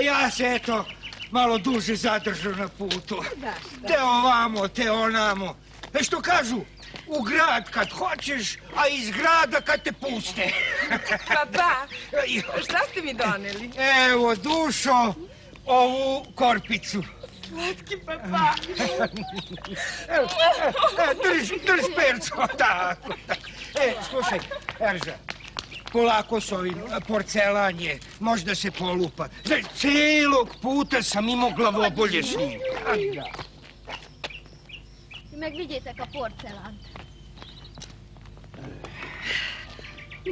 ja se eto malo duže zadržao na putu. Te ovamo, te onamo. E što kažu, u grad kad hoćeš, a iz grada kad te puste. Pa ba, šta ste mi doneli? Evo, dušo, ovu korpicu. Slatki papa. E, e, drž, drž perco, tako. E, slušaj, Erža, polako s ovim, porcelan je, možda se polupa. Znaš, cijelog puta sam imao glavobolje s njim. Vigyétek a porcelánt.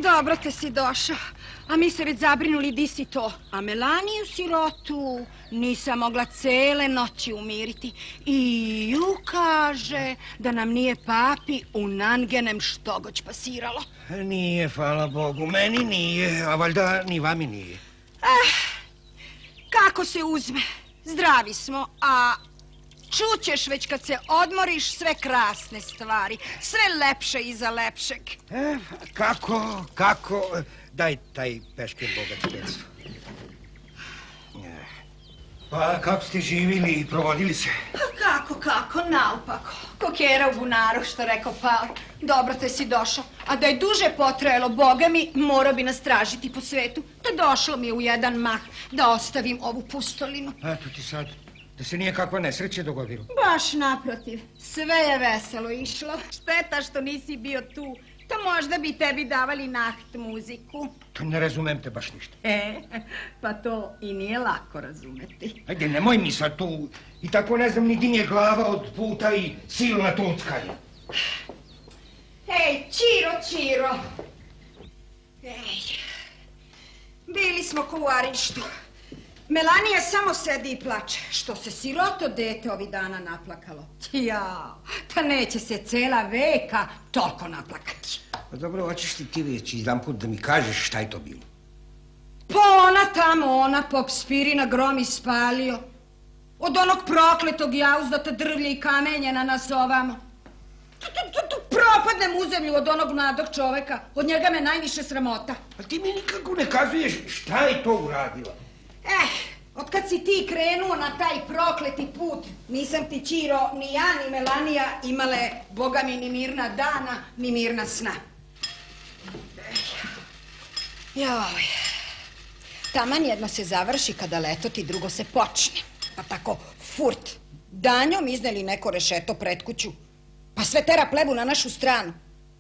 Dobro te si došao. A mi se već zabrinuli di si to. A Melaniju sirotu nisam mogla cele noći umiriti. I ju kaže da nam nije papi u Nangenem štogoć pasiralo. Nije, hvala Bogu, meni nije, a valjda ni vami nije. Eh, kako se uzme? Zdravi smo, a čućeš već kad se odmoriš sve krasne stvari, sve lepše iza lepšeg. E, kako, kako, daj taj peškir bogat Pa kako ste živili i provodili se? Pa kako, kako, naopako. Kokera u bunaru, što rekao Pal. Dobro te si došao. A da je duže potrajalo, boga mi, morao bi nas tražiti po svetu. Da došlo mi je u jedan mah da ostavim ovu pustolinu. Eto ti sad, da se nije kakva nesreća dogodila. Baš naprotiv. Sve je veselo išlo. Šteta što nisi bio tu. To možda bi tebi davali naht muziku. To ne razumem te baš ništa. E, pa to i nije lako razumeti. Ajde, nemoj mi sad tu. I tako ne znam ni di je glava od puta i silna tuckanja. Ej, Čiro, Čiro. Ej, bili smo ko u Arištu. Melanija samo sedi i plače, što se siroto dete ovih dana naplakalo. Jao, pa neće se cela veka toliko naplakati. Pa dobro, hoćeš li ti već jedan put da mi kažeš šta je to bilo? Pa ona tamo, ona pop spirina grom ispalio. Od onog prokletog jauzdata drvlja i kamenja na nas ovamo. Tu, tu, tu, tu propadnem u zemlju od onog mladog čoveka. Od njega me najviše sramota. A ti mi nikako ne kazuješ šta je to uradila. Eh, od kad si ti krenuo na taj prokleti put, nisam ti Čiro, ni ja, ni Melanija imale, boga mi, ni mirna dana, ni mirna sna. Joj, taman jedno se završi kada leto ti drugo se počne. Pa tako, furt, danjom izneli neko rešeto pred kuću, pa sve tera plebu na našu stranu.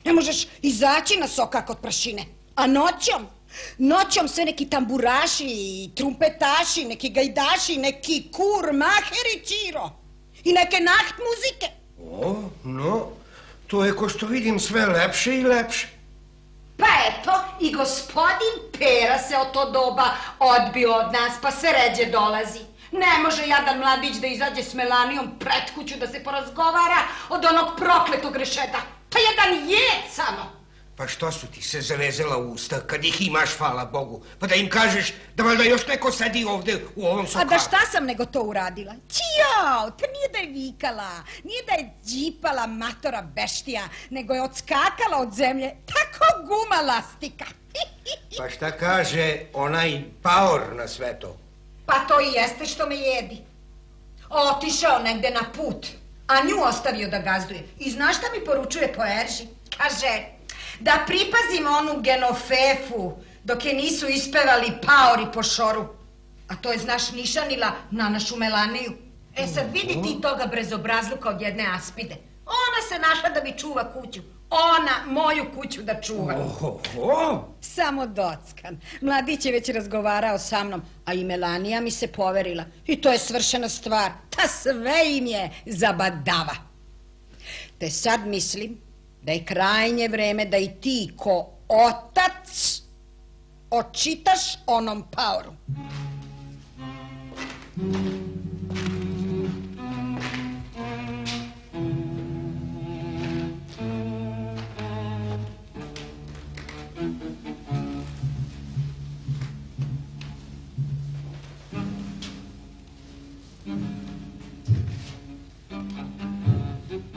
Ne možeš izaći na soka kod prašine. A noćom, noćom sve neki tamburaši i trumpetaši, neki gajdaši, neki kur, maheri, čiro. I neke naht muzike. O, no, to je ko što vidim sve lepše i lepše. Pa eto, i gospodin Pera se od to doba odbio od nas, pa se ređe dolazi. Ne može jadan mladić da izađe s Melanijom pred kuću da se porazgovara od onog prokletog rešeta. Pa jedan je samo. Pa što su ti se zavezela usta kad ih imaš, hvala Bogu? Pa da im kažeš da valjda još neko sedi ovde u ovom sokalu. A da šta sam nego to uradila? Čijao, to nije da je vikala, nije da je džipala matora beštija, nego je odskakala od zemlje, tako guma lastika. pa šta kaže onaj paor na sve to? Pa to i jeste što me jedi. Otišao negde na put, a nju ostavio da gazduje. I znaš šta mi poručuje po Erži? Kaže, da pripazim onu genofefu dok je nisu ispevali paori po šoru. A to je, znaš, nišanila na našu Melaniju. E sad vidi ti toga brezobrazluka od jedne aspide. Ona se našla da mi čuva kuću. Ona moju kuću da čuva. Oho! Samo dockan. Mladić je već razgovarao sa mnom, a i Melanija mi se poverila. I to je svršena stvar. Ta sve im je zabadava. Te sad mislim da je krajnje vreme da i ti ko otac očitaš onom paoru.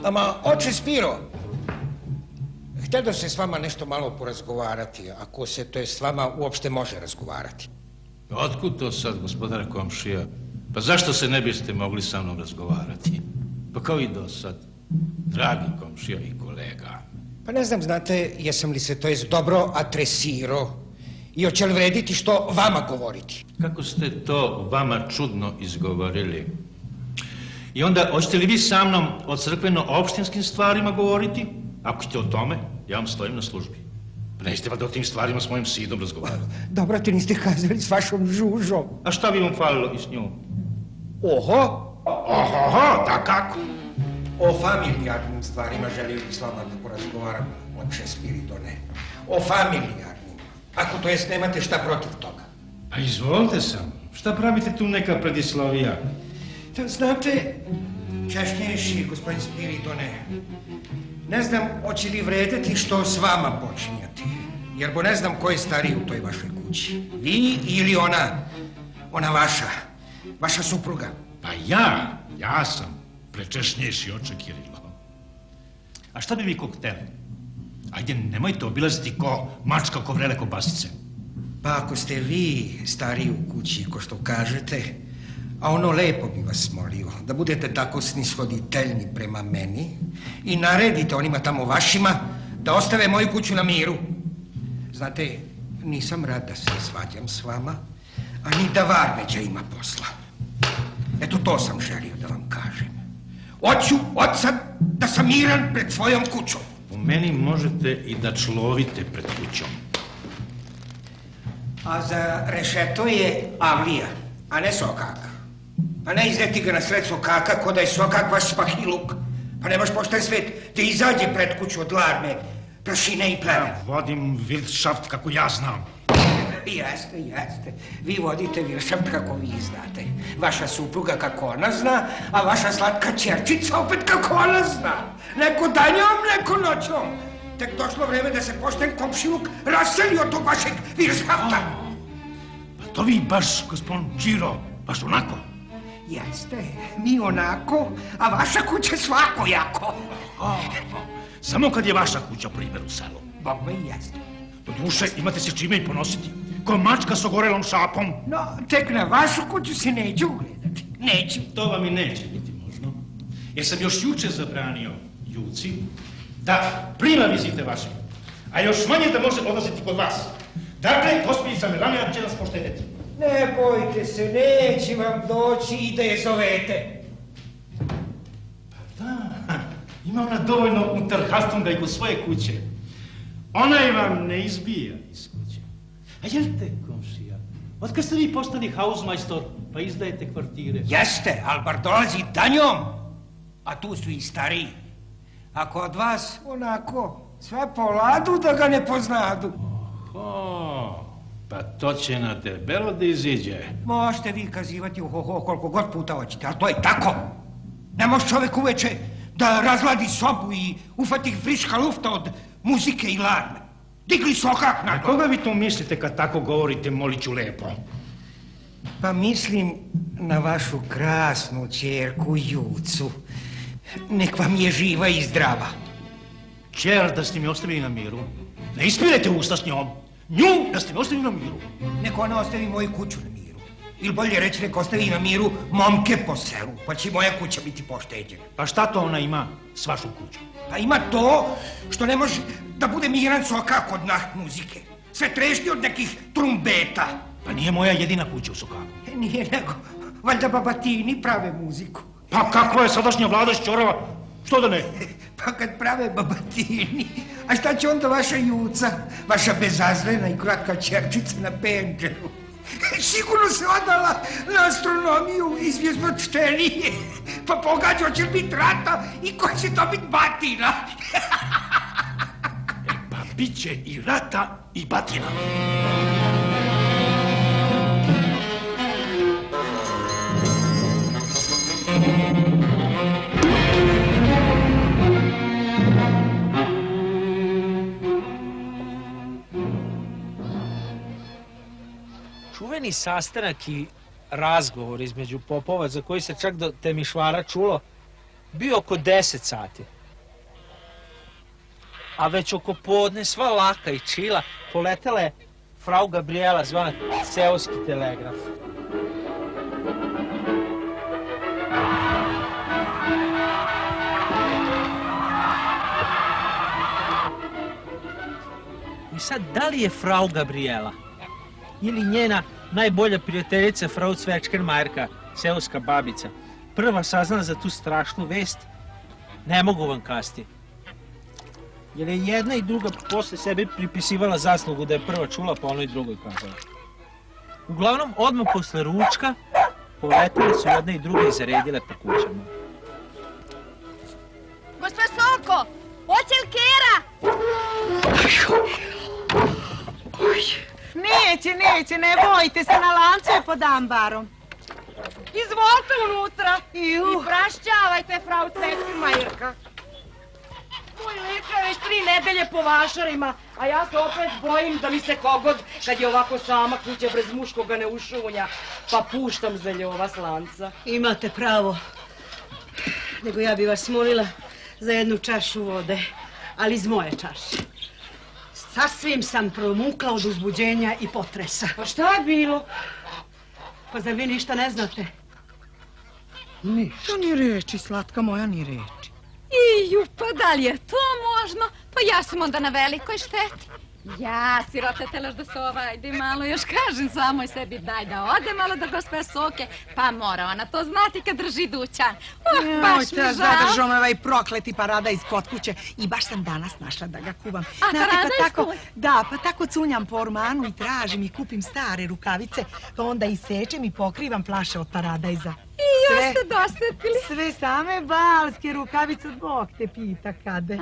Ama, oče Spiro, htio se s vama nešto malo porazgovarati, ako se to je s vama uopšte može razgovarati. Otkud to sad, gospodare komšija? Pa zašto se ne biste mogli sa mnom razgovarati? Pa kao i do sad, dragi komšija i kolega. Pa ne znam, znate, jesam li se to jest dobro atresirao i hoće li vrediti što vama govoriti? Kako ste to vama čudno izgovorili? I onda, hoćete li vi sa mnom o crkveno-opštinskim stvarima govoriti? Ako ćete o tome, ja vam stojim na službi. Pa nećete valjda o tim stvarima s mojim sidom razgovarati. Dobro te niste kazali s vašom žužom. A šta bi vam falilo i s njom? Oho, Oho, da kako? o familijarnim stvarima želim s vama da porazgovaram od Spiridone. O familijarnim. Ako to jest nemate šta protiv toga. Pa izvolite sam. Šta pravite tu neka predislovija? Da znate, čašnjejši gospodin Spiridone, ne znam hoće li vredeti što s vama počinjati. Jer bo ne znam ko je stariji u toj vašoj kući. Vi ili ona, ona vaša, vaša supruga. Pa ja, ja sam prečešnjejši oče Kirilo. A šta bi vi ko hteli? Ajde, nemojte obilaziti ko mačka ko vrele kobasice. Pa ako ste vi stariji u kući, ko što kažete, a ono lepo bi vas molio, da budete tako snishoditeljni prema meni i naredite onima tamo vašima da ostave moju kuću na miru. Znate, nisam rad da se svađam s vama, a ni da Varveđa ima posla. Eto to sam želio da vam kažem. Hoću od sad da sam miran pred svojom kućom. U meni možete i da človite pred kućom. A za rešeto je avlija, a ne sokak. Pa ne izdeti ga na sred sokaka ko da je sokak vaš spahiluk. Pa nemaš pošten svet da izađe pred kuću od larme, prašine i pleve. Ja vodim Wildšaft kako ja znam. Jeste, jeste. Vi vodite Wildšaft kako vi znate. Vaša supruga kako ona zna, a vaša slatka čerčica opet kako ona zna. Neko danjom, neko noćom. Tek došlo vreme da se pošten komšiluk raseli od tog vašeg Wildšafta. Pa to vi baš, gospodin Čiro, baš onako. Jeste, mi onako, a vaša kuća svakojako. Samo kad je vaša kuća primjer u selu. Bogme jeste. Do duše imate se čime i ponositi. Ko mačka s ogorelom šapom. No, tek na vašu kuću se neću ugledati. Neću. To vam i neće biti možno. Jer sam još juče zabranio Juci da prima vizite vaše. A još manje da može odlaziti kod vas. Dakle, gospođica Melanija će nas poštedeti. Ne bojte se, neće vam doći i da je zovete. Da, ima ona dovoljno utrhastunga i kod svoje kuće. Ona je vam ne izbija iz kuće. A jel te, komšija, otkad ste vi postali hausmajstor, pa izdajete kvartire? Jeste, ali bar dolazi danjom. A tu su i stariji. A kod vas, onako, sve po ladu da ga ne poznadu. O, pa to će na debelo da iziđe. Možete vi kazivati uhoho koliko god puta hoćete, ali to je tako. Ne može čovjek uveče da razladi sobu i ufati friška lufta od muzike i larme. Digli sokak na A koga vi to mislite kad tako govorite, moliću lepo? Pa mislim na vašu krasnu čerku Jucu. Nek vam je živa i zdrava. Čer da ste mi ostavili na miru. Ne ispirajte usta s njom. Nju da ste mi ostavili na miru. Nek ona ostavi moju kuću na miru. Ili bolje reći nek ostavi na miru momke po selu, pa će moja kuća biti pošteđena. Pa šta to ona ima s vašom kućom? Pa ima to što ne može da bude miran sokak od naht muzike. Sve trešti od nekih trumbeta. Pa nije moja jedina kuća u Sokaku. E, Nije nego, valjda babatini prave muziku. Pa kakva je sadašnja vlada Šćorova? Što da ne? Pa kad prave babatini, a šta će onda vaša juca, vaša bezazlena i kratka čerčica na penđeru? Sigurno se odala na astronomiju i zvjezdočtenije, pa pogađa će biti rata i ko će to biti batina. Pa bit će i rata i batina. Čuveni sastanak i razgovor između popova za koji se čak do Temišvara čulo bio oko 10 sati. A već oko podne sva laka i čila poletela je frau Gabriela zvana seoski telegraf. I sad, da li je frau Gabriela ili njena najbolja prijateljica frau Cvečkermajerka, seoska babica, prva saznala za tu strašnu vest, ne mogu vam kasti. Jer je jedna i druga posle sebi pripisivala zaslugu da je prva čula, pa onoj drugoj kazala. Uglavnom, odmah posle ručka, poletile su jedna i druga i zaredile po kućama. Gospa Soko, hoće li Kera? Neće, neće, ne bojte se, na lancu je pod ambarom. Izvolite unutra i prašćavajte, frau Cvetmajerka. Moj leka je već tri nedelje po vašarima, a ja se opet bojim da mi se kogod, kad je ovako sama kuća bez muškoga ne ušunja, pa puštam za ljova slanca. Imate pravo. Nego ja bi vas molila za jednu čašu vode, ali iz moje čaše. Sasvim sam promukla od uzbuđenja i potresa. Pa šta je bilo? Pa zar vi ništa ne znate? Ništa ni reči, slatka moja, ni reči. Iju, pa da li je to možno? Pa ja sam onda na velikoj šteti. Ja, sirota telaš da se ovajde malo, još kažem samoj sebi, daj da ode malo do gospe Soke, pa mora ona to znati kad drži dućan. Uh, baš mi žao. zadržao me ovaj prokleti parada iz kod kuće i baš sam danas našla da ga kuvam. A, Znate, parada pa tako, kuće? Da, pa tako cunjam po ormanu i tražim i kupim stare rukavice, pa onda isečem i pokrivam flaše od paradajza. I Sve- još ste dosepili. Sve same balske rukavice, Bog te pita kade.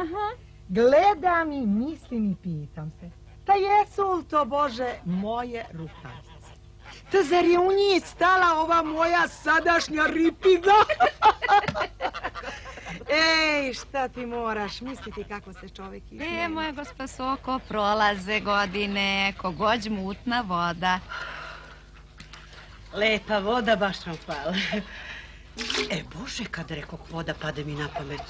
Gledam i mislim i pitam se. Ta jesu li to, Bože, moje rukavice? Ta zar je u njih stala ova moja sadašnja ripiga? Ej, šta ti moraš misliti kako se čovjek E, izmeni? moja gospa Soko, prolaze godine, kogođ mutna voda. Lepa voda, baš vam hvala. E, Bože, kad rekoh voda, pade mi na pamet.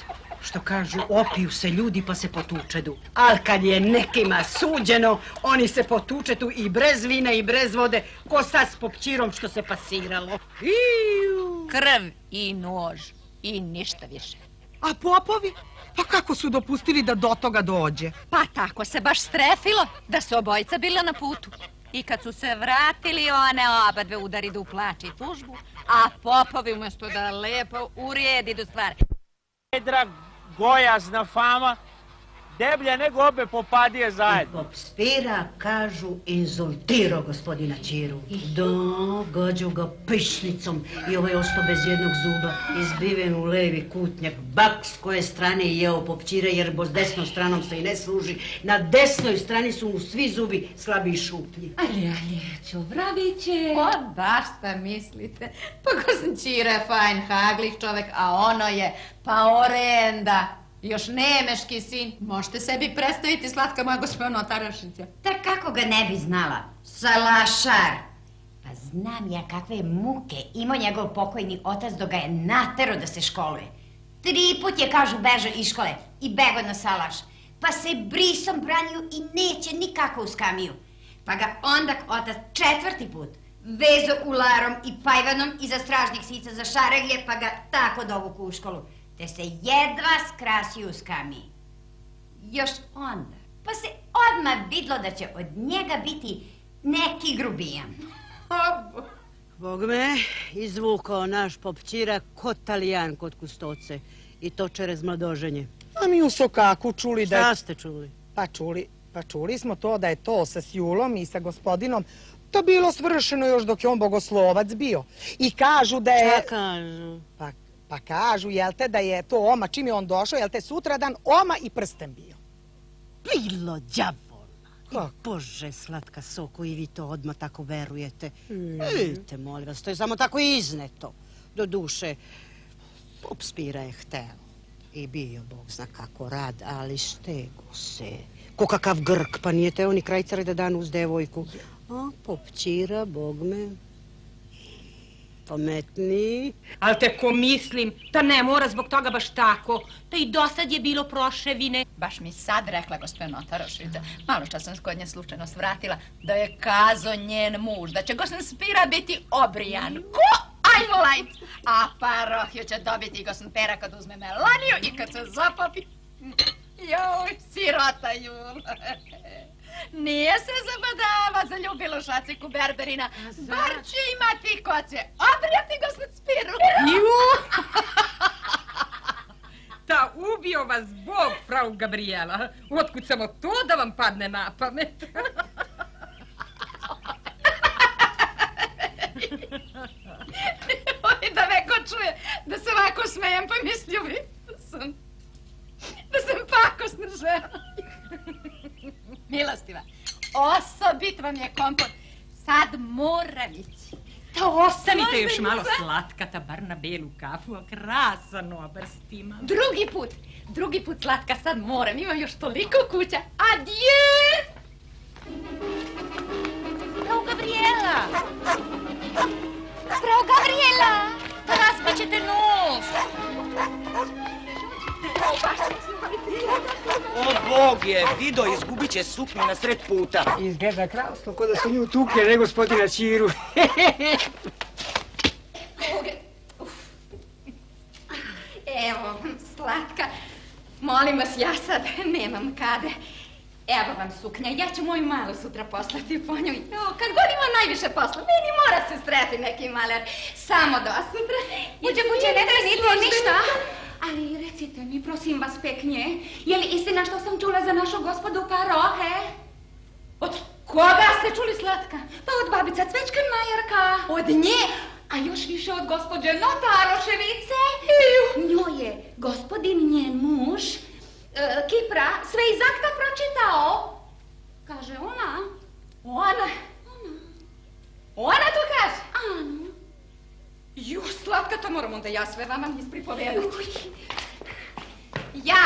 Što kažu, opiju se ljudi pa se potučedu. Al kad je nekima suđeno, oni se potučetu i brez vina i brez vode, ko sad s popćirom što se pasiralo. Iu. Krv i nož i ništa više. A popovi? Pa kako su dopustili da do toga dođe? Pa tako se baš strefilo da su obojica bila na putu. I kad su se vratili, one oba dve udari da uplače i tužbu, a popovi umjesto da lepo uredi do stvari. Goiás na fama. Deblja nego obe popadije zajedno. Popspira, kažu, inzultiro gospodina Čiru. Do, gađu ga pišnicom i ovaj ostao bez jednog zuba, izbiven u levi kutnjak. Bak s koje strane je jeo popćire, jer bo s desnom stranom se i ne služi. Na desnoj strani su mu svi zubi slabi i šuplji. Ali, ali, Čobraviće. O, da šta mislite? Pa Kosančira je fajn haglih čovek, a ono je pa orenda. Još nemeški sin. Možete sebi predstaviti, slatka moja gospodina Tarašića. Ta kako ga ne bi znala? Salašar. Pa znam ja kakve muke imao njegov pokojni otac dok ga je natero da se školuje. Tri put je, kažu, bežao iz škole i bego na salaš. Pa se brisom branio i neće nikako u skamiju. Pa ga onda otac četvrti put vezo ularom i pajvanom iza stražnjih sica za šareglje, pa ga tako dovuku u školu. Te se jedva skrasio u skamiji. Još onda, pa se odmah vidlo da će od njega biti neki grubijan. Bog me, izvukao naš popćira ko talijan kod kustoce i to čerez mladoženje. A mi u Sokaku čuli da. Šta ste čuli? Pa čuli, pa čuli smo to da je to sa Sjulom i sa gospodinom to bilo svršeno još dok je on bogoslovac bio. I kažu da je... Šta kažu? Pa, pa kažu, jel te, da je to Oma, čim je on došao, jel te, sutradan Oma i prsten bio. Bilo đavolna. Kako? Bože, slatka soko, i vi to odmah tako verujete. Vidite, molim vas, to je samo tako izneto. Do duše, Popspira je hteo. I bio, Bog zna kako rad, ali stego se. Ko kakav grk, pa nije teo ni krajcare da dan uz devojku. A popćira, Bog me. Najpametniji. Al te ko mislim, da ne mora zbog toga baš tako. Da i do sad je bilo proševine. Baš mi sad rekla gospodin Notarošica, malo čas sam kod nje slučajno svratila, da je kazo njen muž, da će gospodin Spira biti obrijan. Ko? Ajmo lajt! A parohiju će dobiti gospodin Pera kad uzme Melaniju i kad se zapapi. Joj, sirota Jula. Nije se zabadava za ljubilu šaciku Berberina. Bar će imati ko će obrijati gospodin Spiru. Ju! Ta ubio vas Bog, frau Gabriela. Otkud samo to da vam padne na pamet? Oj, da neko čuje da se ovako smejem, pa mislio bi da sam, da sam pakosna žena. Milostiva, osobit vam je kompot. Sad mora ići. Da ostanite još malo slatkata, bar na belu kafu, a krasan obrs ima. Drugi put, drugi put slatka sad moram, imam još toliko kuća. Adje! Frau Gabriela! Frau Gabriela! Raspaćete nos! O Bog je, Vido izgubit će suknju na sred puta. Izgleda krasno, ko da su nju tukle, ne gospodina Čiru. Evo, slatka. Molim vas, ja sad nemam kade. Evo vam suknja, ja ću moju malu sutra poslati po nju. Jo, kad god ima najviše posla, meni mora se streti neki maler. Samo do sutra. Buđe, buđe, ne trenite ništa. Ali recite mi, prosim vas peknje, je li istina što sam čula za našu gospodu Parohe? Od koga ste čuli slatka? Pa od babica Cvečka Majerka. Od nje? A još više od gospođe Notaroševice. Njoj je gospodin njen muž, e, Kipra, sve iz akta pročitao. Kaže ona. Ona? Ona to kaže? Anu. Ju, slatka, to moram onda ja sve vama ispripovedati. Ja,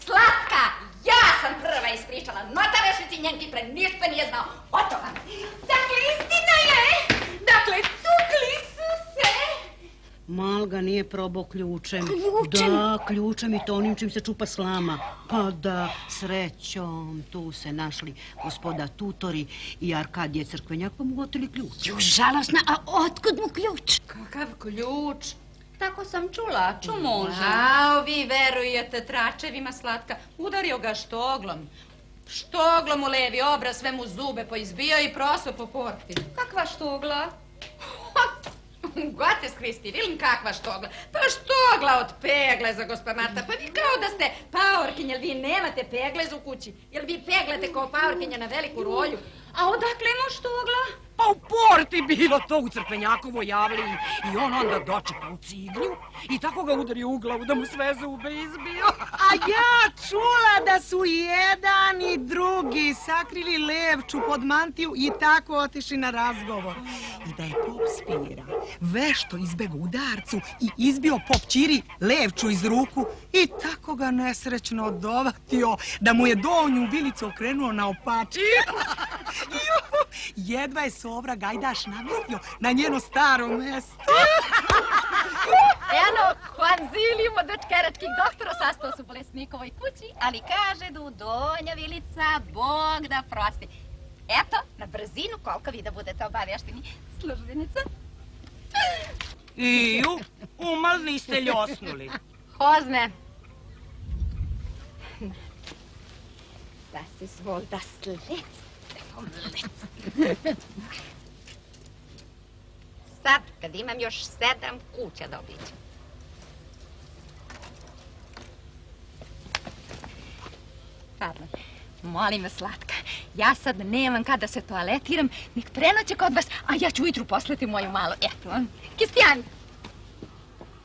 slatka, ja sam prva ispričala. Notarešici njen Kipre ništa nije znao. O to vam. Dakle, istina je. Dakle, tukli su se. Mal ga nije probao ključem. Ključem? Da, ključem i to onim čim se čupa slama. Pa da, srećom, tu se našli gospoda tutori i Arkadije crkvenjak pa mu oteli ključ. Ju, žalosna, a otkud mu ključ? Kakav ključ? Tako sam čula, ču može. A, vi verujete tračevima slatka. Udario ga štoglom. Štoglom u levi obraz, sve mu zube poizbio i proso po porti. Kakva štogla? Gotes, Kristi, vilim kakva štogla. Pa štogla od pegleza, gospa Marta. Pa vi kao da ste paorkinja, jel vi nemate peglez u kući? Jel vi peglete kao paorkinja na veliku rolju? A odakle mu štogla? Pa u porti bilo to u crkvenjakovoj javliji i on onda dočeka u ciglju i tako ga udario u glavu da mu sve zube izbio. A ja čula da su jedan i drugi sakrili Levču pod mantiju i tako otišli na razgovor. I da je pop Spira vešto izbegao udarcu i izbio pop Čiri Levču iz ruku i tako ga nesrećno dovatio da mu je donju bilicu okrenuo na opači. Jedva je Sovra Gajdaš namestio na njeno staro mesto. Eno, konzilium od očkeračkih doktora sastao su bolesnikovoj kući, ali kaže da u donja vilica Bog da prosti. Eto, na brzinu koliko vi da budete obavješteni službenica. Iju, umal niste ljosnuli. Hozne. Da se svol da slec. Sad, kad imam još sedam kuća da obiđem. Pardon. Molim vas, Slatka, ja sad nemam kada se toaletiram, nek prenoće kod vas, a ja ću ujutru poslati moju malu, eto vam, Kistijani.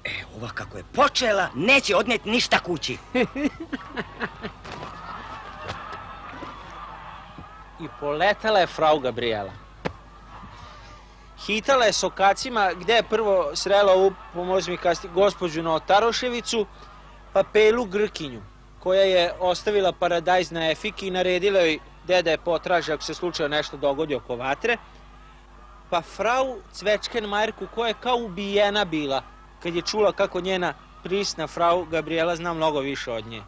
E, ova kako je počela, neće odnijeti ništa kući. Poletala je frau Gabriela. Hitala je s okacima gde je prvo srela ovu, pomozi mi kasti, gospođu Notaroševicu, pa Pelu Grkinju, koja je ostavila paradajz na efiki i naredila joj gde da je potraži ako se slučajno nešto dogodi oko vatre. Pa frau Cvečkenmajerku koja je kao ubijena bila kad je čula kako njena prisna frau Gabriela zna mnogo više od nje.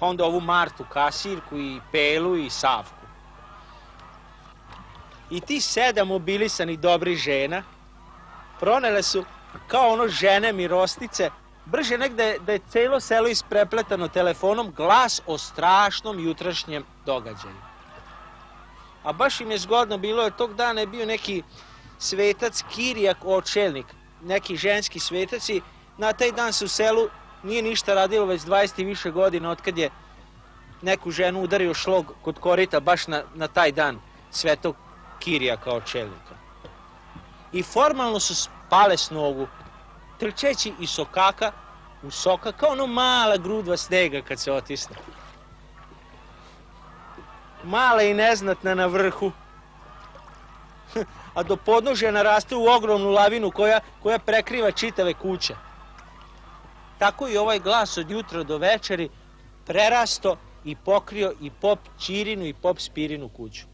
Pa onda ovu Martu kasirku i Pelu i Savku. I ti sedam mobilisanih dobrih žena pronele su kao ono žene mirostice brže negde da je celo selo isprepletano telefonom glas o strašnom jutrašnjem događaju. A baš im je zgodno bilo, tog dana je bio neki svetac Kirijak očelnik, neki ženski svetac i na taj dan se u selu nije ništa radilo već 20 i više godina otkad je neku ženu udario šlog kod korita baš na, na taj dan svetog Kirijaka očelnika. I formalno su spale s nogu, trčeći iz sokaka u soka kao ono mala grudva snega kad se otisne. Mala i neznatna na vrhu, a do podnožja naraste u ogromnu lavinu koja, koja prekriva čitave kuće. Tako i ovaj glas od jutra do večeri prerasto i pokrio i pop Čirinu i pop Spirinu kuću.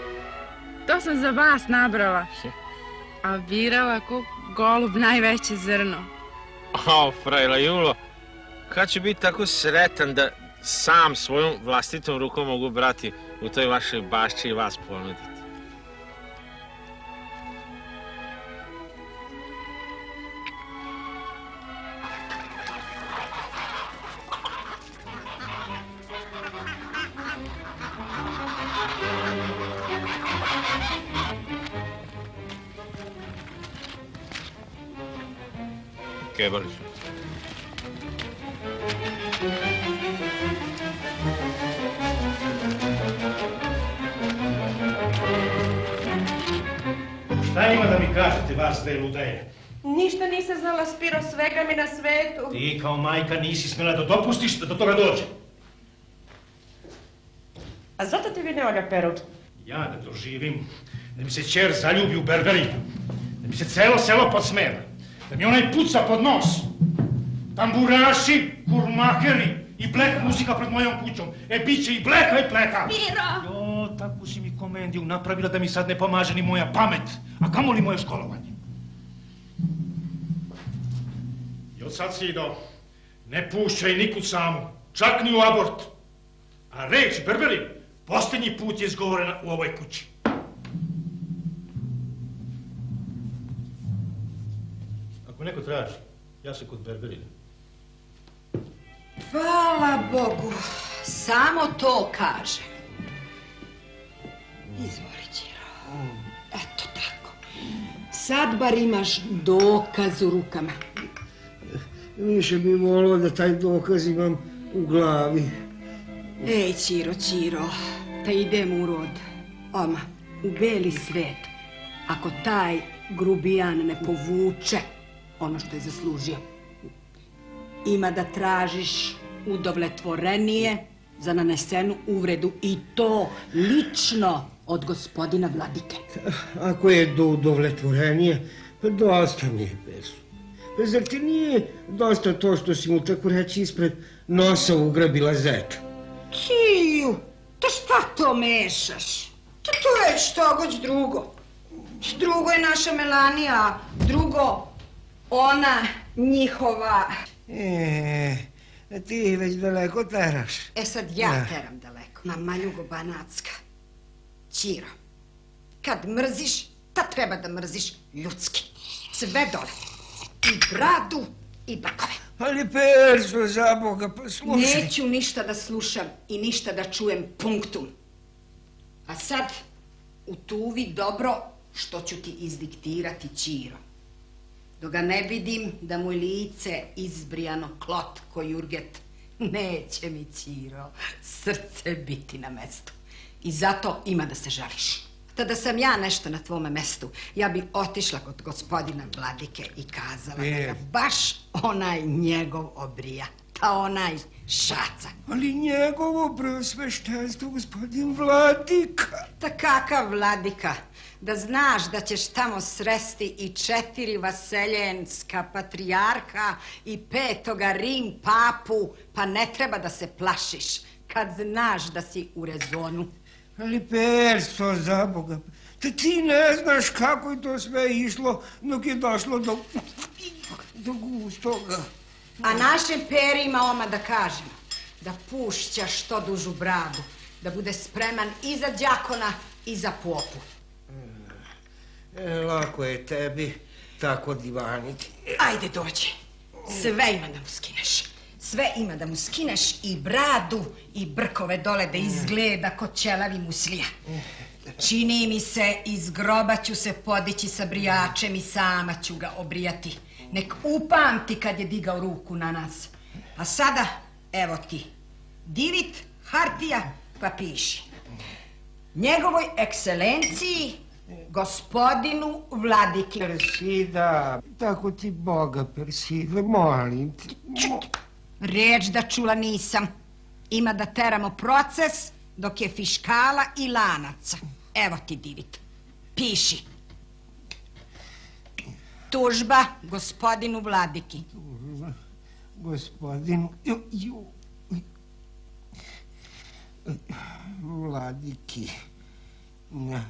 To sam za vas nabrala. A birala ko golub najveće zrno. O, frajla Julo, kad ću biti tako sretan da sam svojom vlastitom rukom mogu brati u toj vašoj bašći i vas ponuditi? Kao majka nisi smjela da dopustiš da do toga dođe. A zato ti vi ne valja Perut? Ja da doživim da mi se čer zaljubi u Berberinu. Da mi se celo selo podsmeva. Da mi onaj puca pod nos. Tamburaši, kurmakeri i blek muzika pred mojom kućom. E, bit će i bleka i pleka. Spiro! Jo, takvu si mi komendiju napravila da mi sad ne pomaže ni moja pamet, a kamoli moje školovanje. I od sad, Sido, ne pušćaj nikud samu, čak ni u abort. A reč, Berberin, posljednji put je izgovorena u ovoj kući. Ako neko traži, ja sam kod Berberina. Hvala Bogu, samo to kaže. Izvoli, Ćiro. Eto tako. Sad bar imaš dokaz u rukama. Više bi volio da taj dokaz imam u glavi. Ej, Ćiro, Ćiro, da idem u rod. Oma, u beli svet. Ako taj grubijan ne povuče ono što je zaslužio. Ima da tražiš udovletvorenije za nanesenu uvredu i to lično od gospodina Vladike. Ako je do udovletvorenije, pa dosta mi je zar ti nije dosta to što si mu tako reći ispred nosa ugrabila zeta? Čiju, to šta to mešaš? To, to je što god drugo. Drugo je naša Melanija, drugo ona njihova. E, ti već daleko teraš. E sad ja Da. teram daleko. Mama Ljubo Banacka. Ćiro, kad mrziš, ta treba da mrziš ljudski. Sve dole. I bradu, i brkove. Ali Perso, za Boga, pa slušaj. Neću ništa da slušam i ništa da čujem punktum. A sad, utuvi dobro što ću ti izdiktirati Ćiro. Dok ga ne vidim da mu lice izbrijano klot ko jurget, neće mi Ćiro srce biti na mestu. I zato ima da se žališ. Ta da sam ja nešto na tvome mestu, ja bi otišla kod gospodina Vladike i kazala da E. ga baš onaj njegov obrija, ta onaj šaca. Ali njegovo preosveštenstvo, gospodin Vladika. Ta kakav Vladika, da znaš da ćeš tamo sresti i četiri vaseljenska patrijarha i petoga Rim papu, pa ne treba da se plašiš kad znaš da si u rezonu. Ali perso, za Boga, te ti ne znaš kako je to sve išlo dok je došlo do, do gustoga. A našem peri ima oma da kažem, da pušća što dužu bradu, da bude spreman i za đakona i za popu. E, lako je tebi tako divaniti. Ajde dođi, sve ima da mu skineš. Sve ima da mu skineš i bradu i brkove dole da izgleda ko ćelavi muslija. Čini mi se, iz groba ću se podići sa brijačem i sama ću ga obrijati. Nek upamti kad je digao ruku na nas. A sada, evo ti, divit, hartija, pa piši. Njegovoj ekscelenciji, gospodinu Vladiki. Persida, tako ti Boga, Persida, molim te. Mo- Riječ da čula nisam. Ima da teramo proces dok je fiškala i lanaca. Evo ti divit. Piši. Tužba gospodinu Vladiki. Gospodin, ju, ju, Vladiki. Na.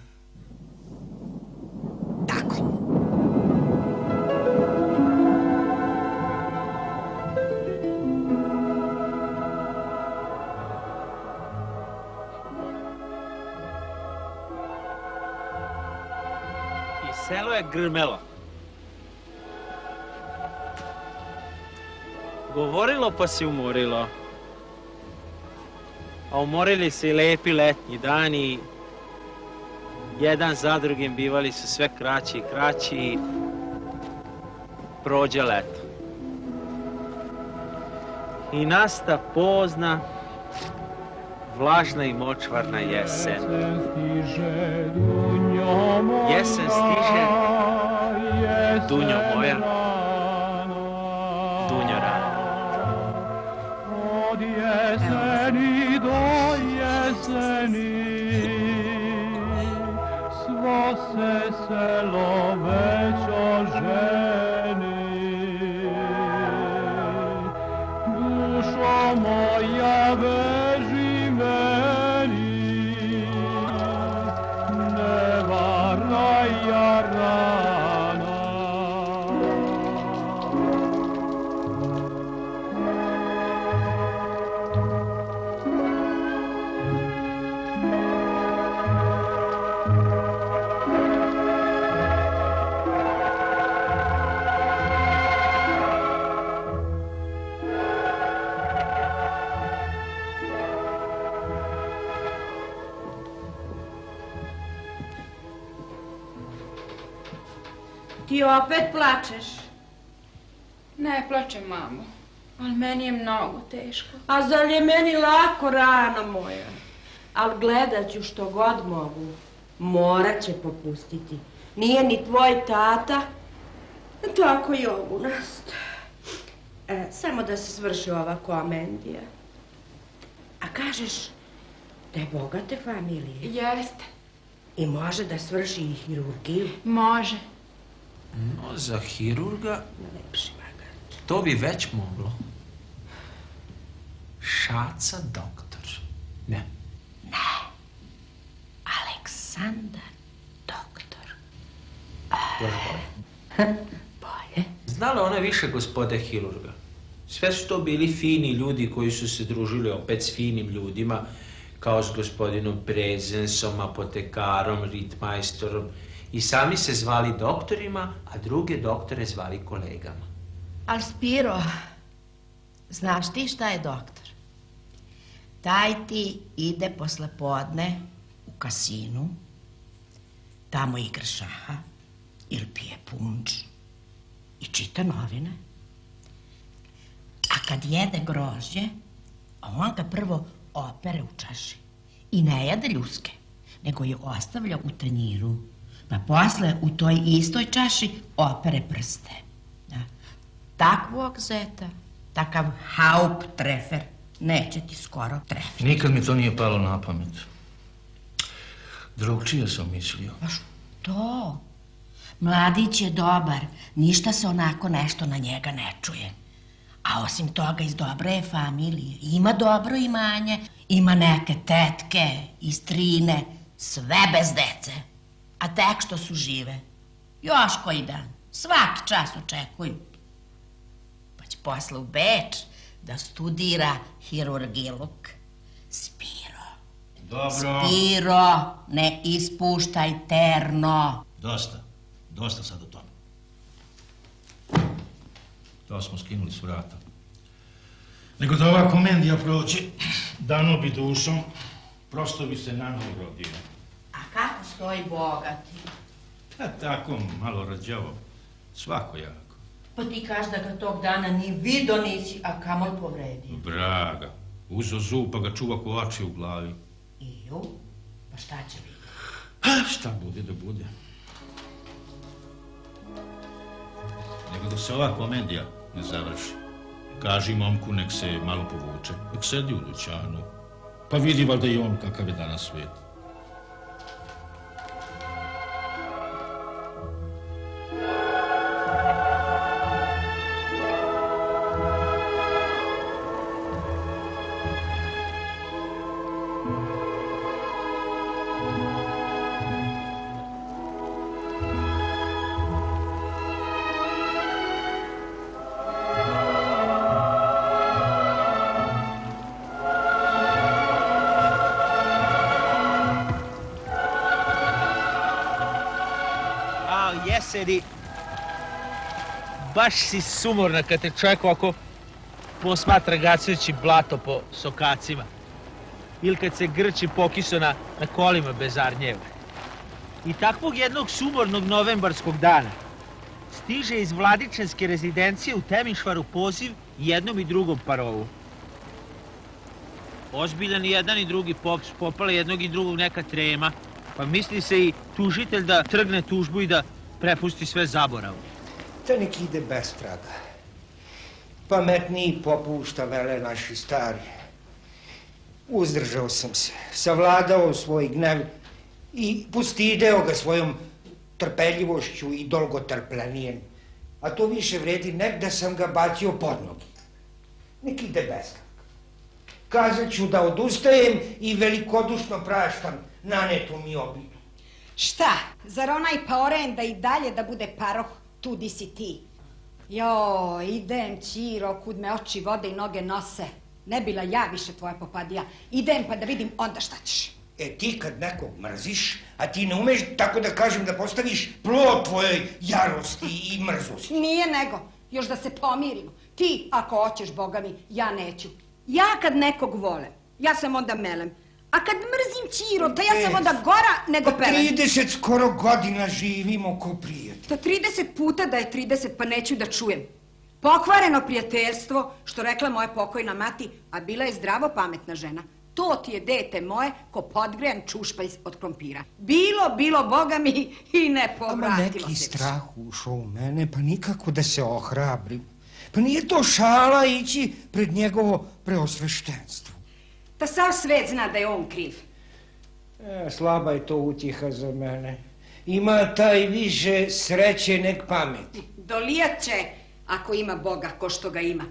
Tako. Selo je grmelo. Govorilo pa se umorilo. A umorili se i lepi letnji dani. Jedan za drugim bivali su sve kraći i kraći. i Prođe leto. I nasta pozna, vlažna i močvarna jesen. Jesen stiže, Dunjo moja, Dunjo rana. Od jeseni do jeseni Svo se selo opet plačeš. Ne plačem, mamo. Ali meni je mnogo teško. A zar je meni lako, rana moja? Al gledat ću što god mogu. Morat će popustiti. Nije ni tvoj tata, tako i ogunast. E, samo da se svrši ova komendija. A kažeš da je bogate familije Jeste, i može da svrši i hirurgiju. može. No, za hirurga Lepši magar. to bi već moglo. Šaca doktor. Ne. Aleksandar, doktor. Još bolje. Bolje. Znala ona više gospode hirurga. Sve su to bili fini ljudi koji su se družili opet s finim ljudima, kao s gospodinom Prezensom, apotekarom, ritmajstorom. I sami se zvali doktorima, a druge doktore zvali kolegama. Al Spiro, znaš ti šta je doktor? Taj ti ide posle podne u kasinu, tamo igra šaha ili pije punč i čita novine. A kad jede grožđe, on ga prvo opere u čaši i ne jede ljuske, nego je ostavlja u tanjiru, pa posle u toj istoj čaši opere prste. Da. Takvog zeta, takav haup trefer, neće ti skoro trefiti. Nikad mi to nije palo na pamet. Drugčije sam mislio. To. Mladić je dobar, ništa se onako nešto na njega ne čuje. A osim toga iz dobre je familije. Ima dobro imanje, ima neke tetke i strine, sve bez dece. A tek što su žive. Još koji dan, svaki čas očekuju. Pa će posle u Beč da studira hirurgiluk. Spiro, Dobro. Spiro, ne ispuštaj terno. Dosta. Dosta sad o tome. To smo skinuli s vrata. Nego da ova komendija prođe, dano bi dušom, prosto bi se na novo rodio. A kako stoji bogati? A tako, malo rađavo. Svako jako. Pa ti kaži da ga tog dana ni vidio nisi, a kamoli povredio. Braga. Uzo zub pa ga čuva ko oči u glavi. Iju, pa šta će biti? A, šta bude da bude. Nego da se ova komedija ne završi. Kaži momku nek se malo povuče. Nek sedi u dućanu. Pa vidi valjda i on kakav je danas svijet. Baš si sumorna kad te čovjek ovako posmatra gacajući blato po sokacima. Ili kad se grči pokiso na, na kolima bez arnjeva. I takvog jednog sumornog novembarskog dana stiže iz vladičanske rezidencije u Temišvaru poziv jednom i drugom parovu. Ozbiljan i jedan i drugi pops, popala jednog i drugog neka trema, pa misli se i tužitelj da trgne tužbu i da prepusti sve zaboravu. Nek ide bez traga. Pametniji popušta, vele naši stari. Uzdržao sam se, savladao svoj gnev i pustideo ga svojom trpeljivošću i dolgotrpljenjem. A to više vredi nek da sam ga bacio pod nogi. Nek ide bez traga. Kazat ću da odustajem i velikodušno praštam nanetu mi obidu. Šta? Zar onaj paoren da i dalje da bude paroh, tu di si ti? Jo, idem, Ćiro, kud me oči vode i noge nose. Ne bila ja više tvoja popadija. Idem pa da vidim onda šta ćeš. E ti kad nekog mrziš, a ti ne umeš, tako da kažem, da postaviš plod tvojoj jarosti i mrzosti. Nije nego, još da se pomirimo. Ti, ako hoćeš, boga mi, ja neću. Ja kad nekog vole, ja sam onda melem. A kad mrzim Ćiro, ta ja sam onda gora nego pelem. 30 skoro godina živimo ko prijatelj. To 30 puta da je 30 pa neću da čujem. Pokvareno prijateljstvo, što rekla moja pokojna mati, a bila je zdravo pametna žena. To ti je dete moje, ko podgrejan čušpalj od krompira. Bilo, bilo, boga mi, i ne Ama povratilo neki se. više. strah ušao u mene, pa nikako da se ohrabrim. Pa nije to šala ići pred njegovo preosveštenstvo. Ta sav svet zna da je on kriv. E, slaba je to utjeha za mene. Ima taj više sreće nek pameti. Dolijat će, ako ima Boga, ko što ga ima.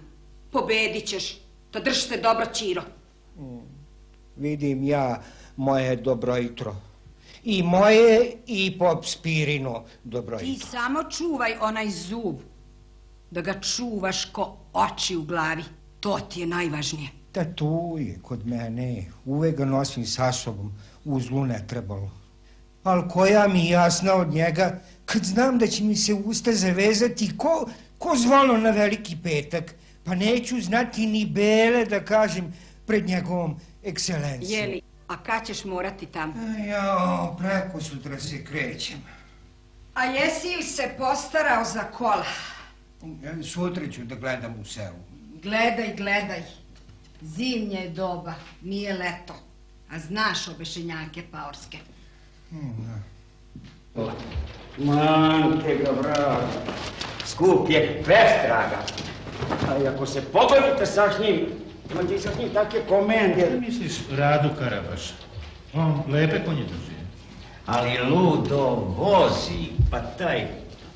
Pobedit ćeš. To drž se dobro, Ćiro. Vidim ja moje dobro jutro. I moje i pop Spirino dobro Ti jutro. samo čuvaj onaj zub. Da ga čuvaš ko oči u glavi. To ti je najvažnije. Da tu je kod mene, uvek ga nosim sa sobom, u zlu ne trebalo. Al koja mi jasna od njega, kad znam da će mi se usta zavezati ko, ko zvono na veliki petak, pa neću znati ni bele da kažem pred njegovom ekscelencijom. Jeli, a kad ćeš morati tamo? Jao, preko sutra se krećem. A jesi li se postarao za kola? E, Sutra ću da gledam u selu. Gledaj, gledaj. Zimnje je doba, nije leto. A znaš obešenjake paorske. Mante ga vrag. Skup je pestraga. A i ako se pogodite sa njim, imate sa njim takve komende. Misliš Radu Karabaša? On lepe konje drži. Ali ludo vozi, pa taj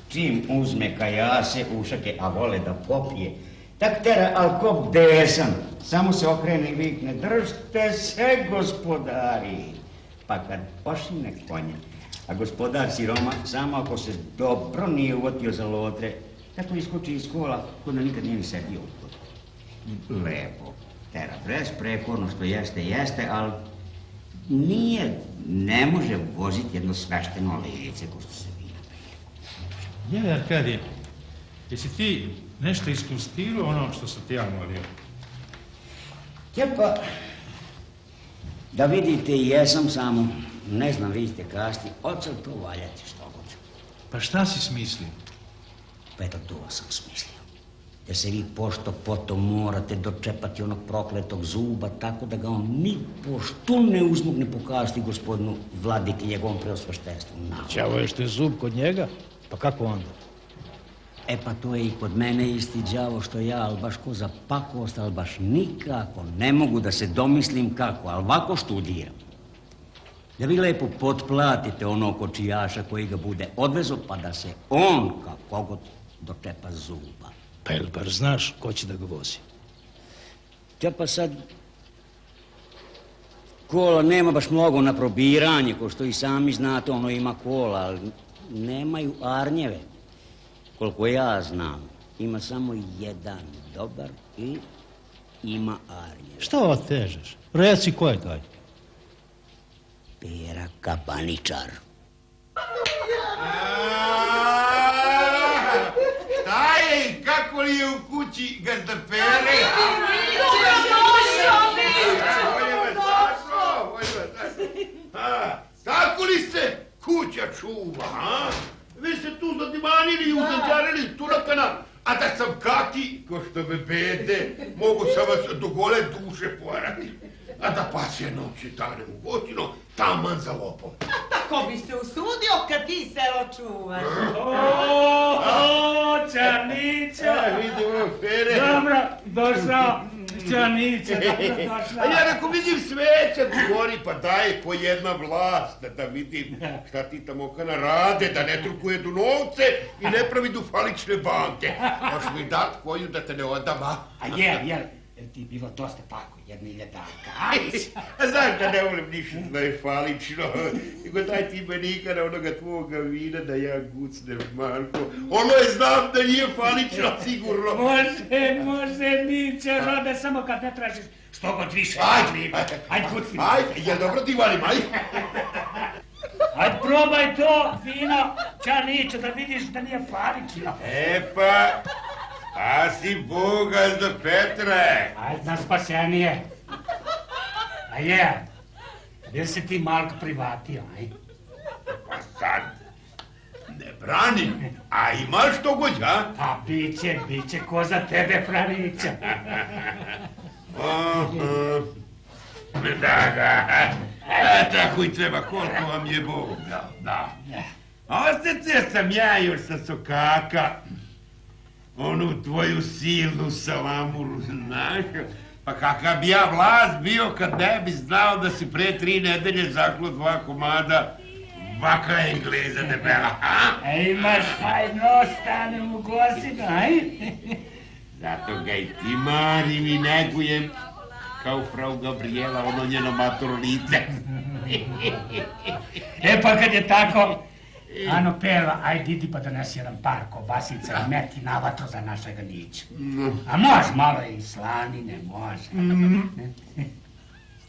čim uzme kajase, ušake, a vole da popije, tak tera al kog desan, samo se okrene i vikne, držte se gospodari. Pa kad pošine konja, a gospodar siroma, samo ako se dobro nije uvotio za lotre, tako iskoči iz kola, kod da nikad nije ni sedio. Lepo, tera pres, prekorno što jeste, jeste, ali nije, ne može voziti jedno svešteno lice ko što se vi Je, Arkadije, jesi ti nešto iskustirao ono što sam ti ja molio? Pa, da vidite i jesam samo, ne znam, vidite kasti, hoće li to valjati što god. Pa šta si smislio? Pa eto to sam smislio. Da se vi pošto potom morate dočepati onog prokletog zuba tako da ga on ni pošto ne uzmogne pokazati gospodinu vladiki njegovom preosvaštenstvu. Ćavo je što je zub kod njega, pa kako onda? E pa to je i kod mene isti đavo što ja, ali baš ko za pakost, ali baš nikako ne mogu da se domislim kako, ali ovako študiram. Da vi lepo potplatite onog kočijaša koji ga bude odvezo, pa da se on, kao kogot, dočepa zuba. Pa jel bar znaš ko će da ga vozi? Ja pa sad... Kola nema baš mnogo na probiranje, ko što i sami znate, ono ima kola, ali nemaju arnjeve. Koliko ja znam, ima samo jedan dobar i ima arnjeve. Šta otežeš? Reci ko je taj? Pera Kabaničar. Šta je i kako li je u kući gazdapere? A, Tako li se kuća čuva, a? Vi ste tu zadimanili i uzanđarili turakana, a da sam kaki, ko što me bede, mogu sam vas do gole duše pojarati. A da pasje noći tanem u gotino, taman za lopom. Tako bi se usudio kad ti selo čuvaš. O, Čanića! E, vidimo, Fere. Dobro, došao. Čanića, dobro došla. A ja ako vidim sveća gori, pa daj po jedna vlast, da, da vidim šta ti tamo kana rade, da ne trukuje du novce i ne pravi du falične banke. Možeš mi dat koju da te ne odam, a? A jel, jel, jel ti bilo dosta tako, jedna iljedaka, ajde. A znaš da ne volim ništa da je falično, nego daj ti meni ikada onoga tvoga vina da ja gucnem, Marko. Ono je znam da nije falično, sigurno. Može, može, Nića, rode, samo kad ne tražiš što god više. Ajde, ajde, ajde, kucni. Ajde, jel dobro ti valim, ajde. Ajde, probaj to vino, Čanića, da vidiš da nije falično. E pa, spasi Boga za Petre. Ajde, na spasenije. A je, gdje si ti malko privatio, aj? Pa sad, ne branim, a imaš to god, a? Pa biće, biće ko za tebe, Franića. Aha. Da, da. E, tako i treba, koliko vam je Bog dao, da. Osjetio sam ja još sa sokaka onu tvoju silnu salamuru, znaš? Pa kakav bi ja vlast bio kad ne bi znao da si pre tri nedelje zaklo dva komada baka engleza debela, a? E, imaš fajno, stanem u gosinu, aj? Zato ga i ti marim i negujem kao frau Gabriela, ono njeno mator lice. E pa kad je tako, Ano Pela, ajde idi pa donesi jedan par kobasica i meti na vatru za našega nića. A može malo i slanine, može.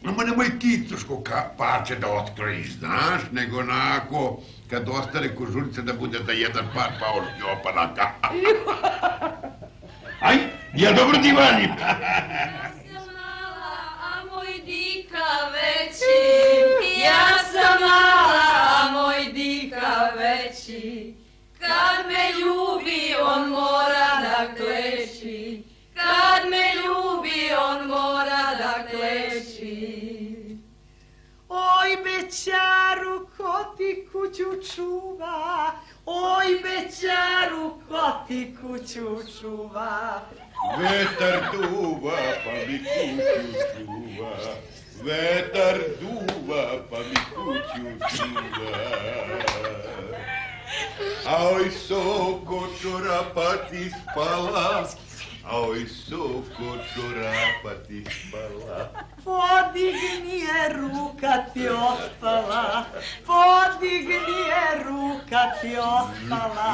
Ma nemoj ti ka- parče da otkrojiš, znaš, nego onako, kad ostane kožurica da bude za jedan par paoški opanaka. Aj, ja dobro moj dika veći, ja sam mala, a moj dika veći. Kad me ljubi, on mora da kleči, kad me ljubi, on mora da kleči. bećaru, ko ti kuću čuva? Oj, bećaru, ko ti kuću čuva? Vetar duva, pa mi kuću čuva. Vetar duva, pa mi kuću čuva. Soko spala, aoj, soko čorapati spala. Podigni je ruka ti otpala, podigni je ruka ti otpala.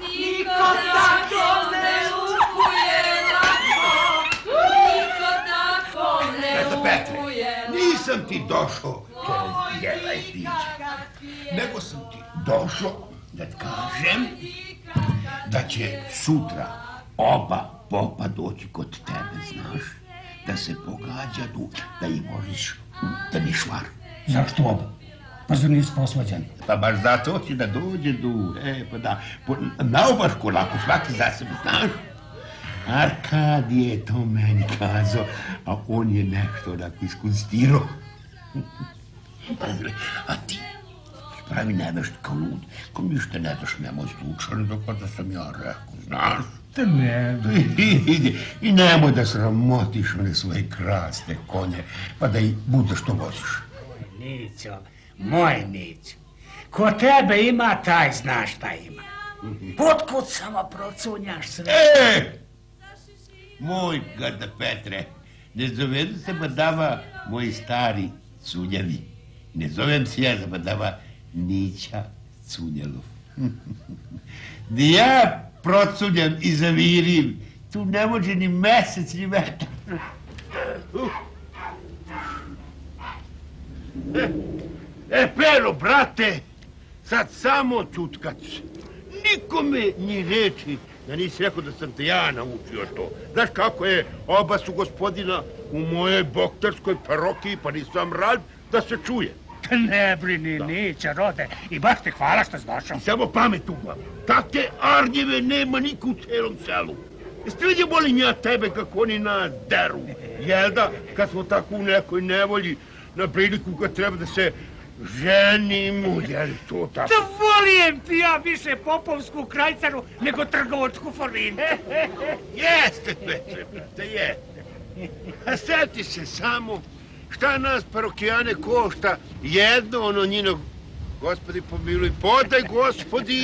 Niko tako ne lupuje Petre, nisam ti došao da jelaj piće, nego sam ti došao da ti kažem da će sutra oba popa doći kod tebe, znaš, da se pogađaju, da ih voliš, da mi švar. Zašto oba? Pa zar nisi posvađan? Pa baš zato će da dođe dur, e, pa da, po, naobašku lako, svaki za sebe, znaš. Arkadije je to meni kazao, a on je nešto onako iskunstirao. a ti, pravi nevešt kao lud, ko ništa ne daš, nemoj slučajno dok da sam ja rekao, znaš. Da ne, I, I nemoj da sramotiš one svoje krasne konje, pa da ih bude što voziš. Nićo, moj Nićo. Ko tebe ima, taj zna šta ima. Potkud samo procunjaš sve. E! Moj gada Petre, ne zovem se badava moji stari cunjevi. Ne zovem se ja za badava Nića Cunjelov. Di ja procunjam i zavirim, tu ne može ni mesec ni. E, e, pero, brate, sad samo čutkac. Nikome ni reči da nisi rekao da sam te ja naučio to. Znaš kako je, oba su gospodina u mojoj boktarskoj parokiji, pa nisam rad da se čuje. Ne brini, Nića, rode. I baš ti hvala što došao. Samo pamet u glavu. Takve arnjeve nema niko u celom selu. Jeste vidio, molim ja tebe kako oni nas deru? Jel da, kad smo tako u nekoj nevolji, na priliku kad treba da se li to tako? Da volijem ti ja više popovsku krajcaru nego trgovačku forinu. Jeste, Petre, brate, jeste. A seti se samo šta nas parokijane košta jedno ono njino, gospodi pomiluj, podaj gospodi.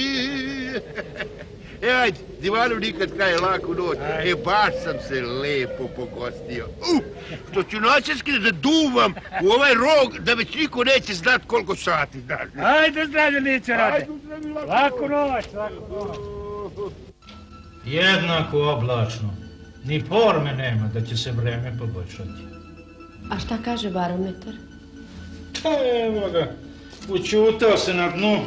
E, ajde, divanu nikad kraje laku noć. E, baš sam se lepo pogostio. Uh, što ću noćeski da duvam u ovaj rog da već niko neće znat koliko sati, znaš. Ajde zdravlje. Ajde, zdravlje, laku Laku noć, laku noć. Jednako oblačno. Ni forme nema da će se vreme poboljšati. A šta kaže barometar? Pa evo ga, učutao se na dnu,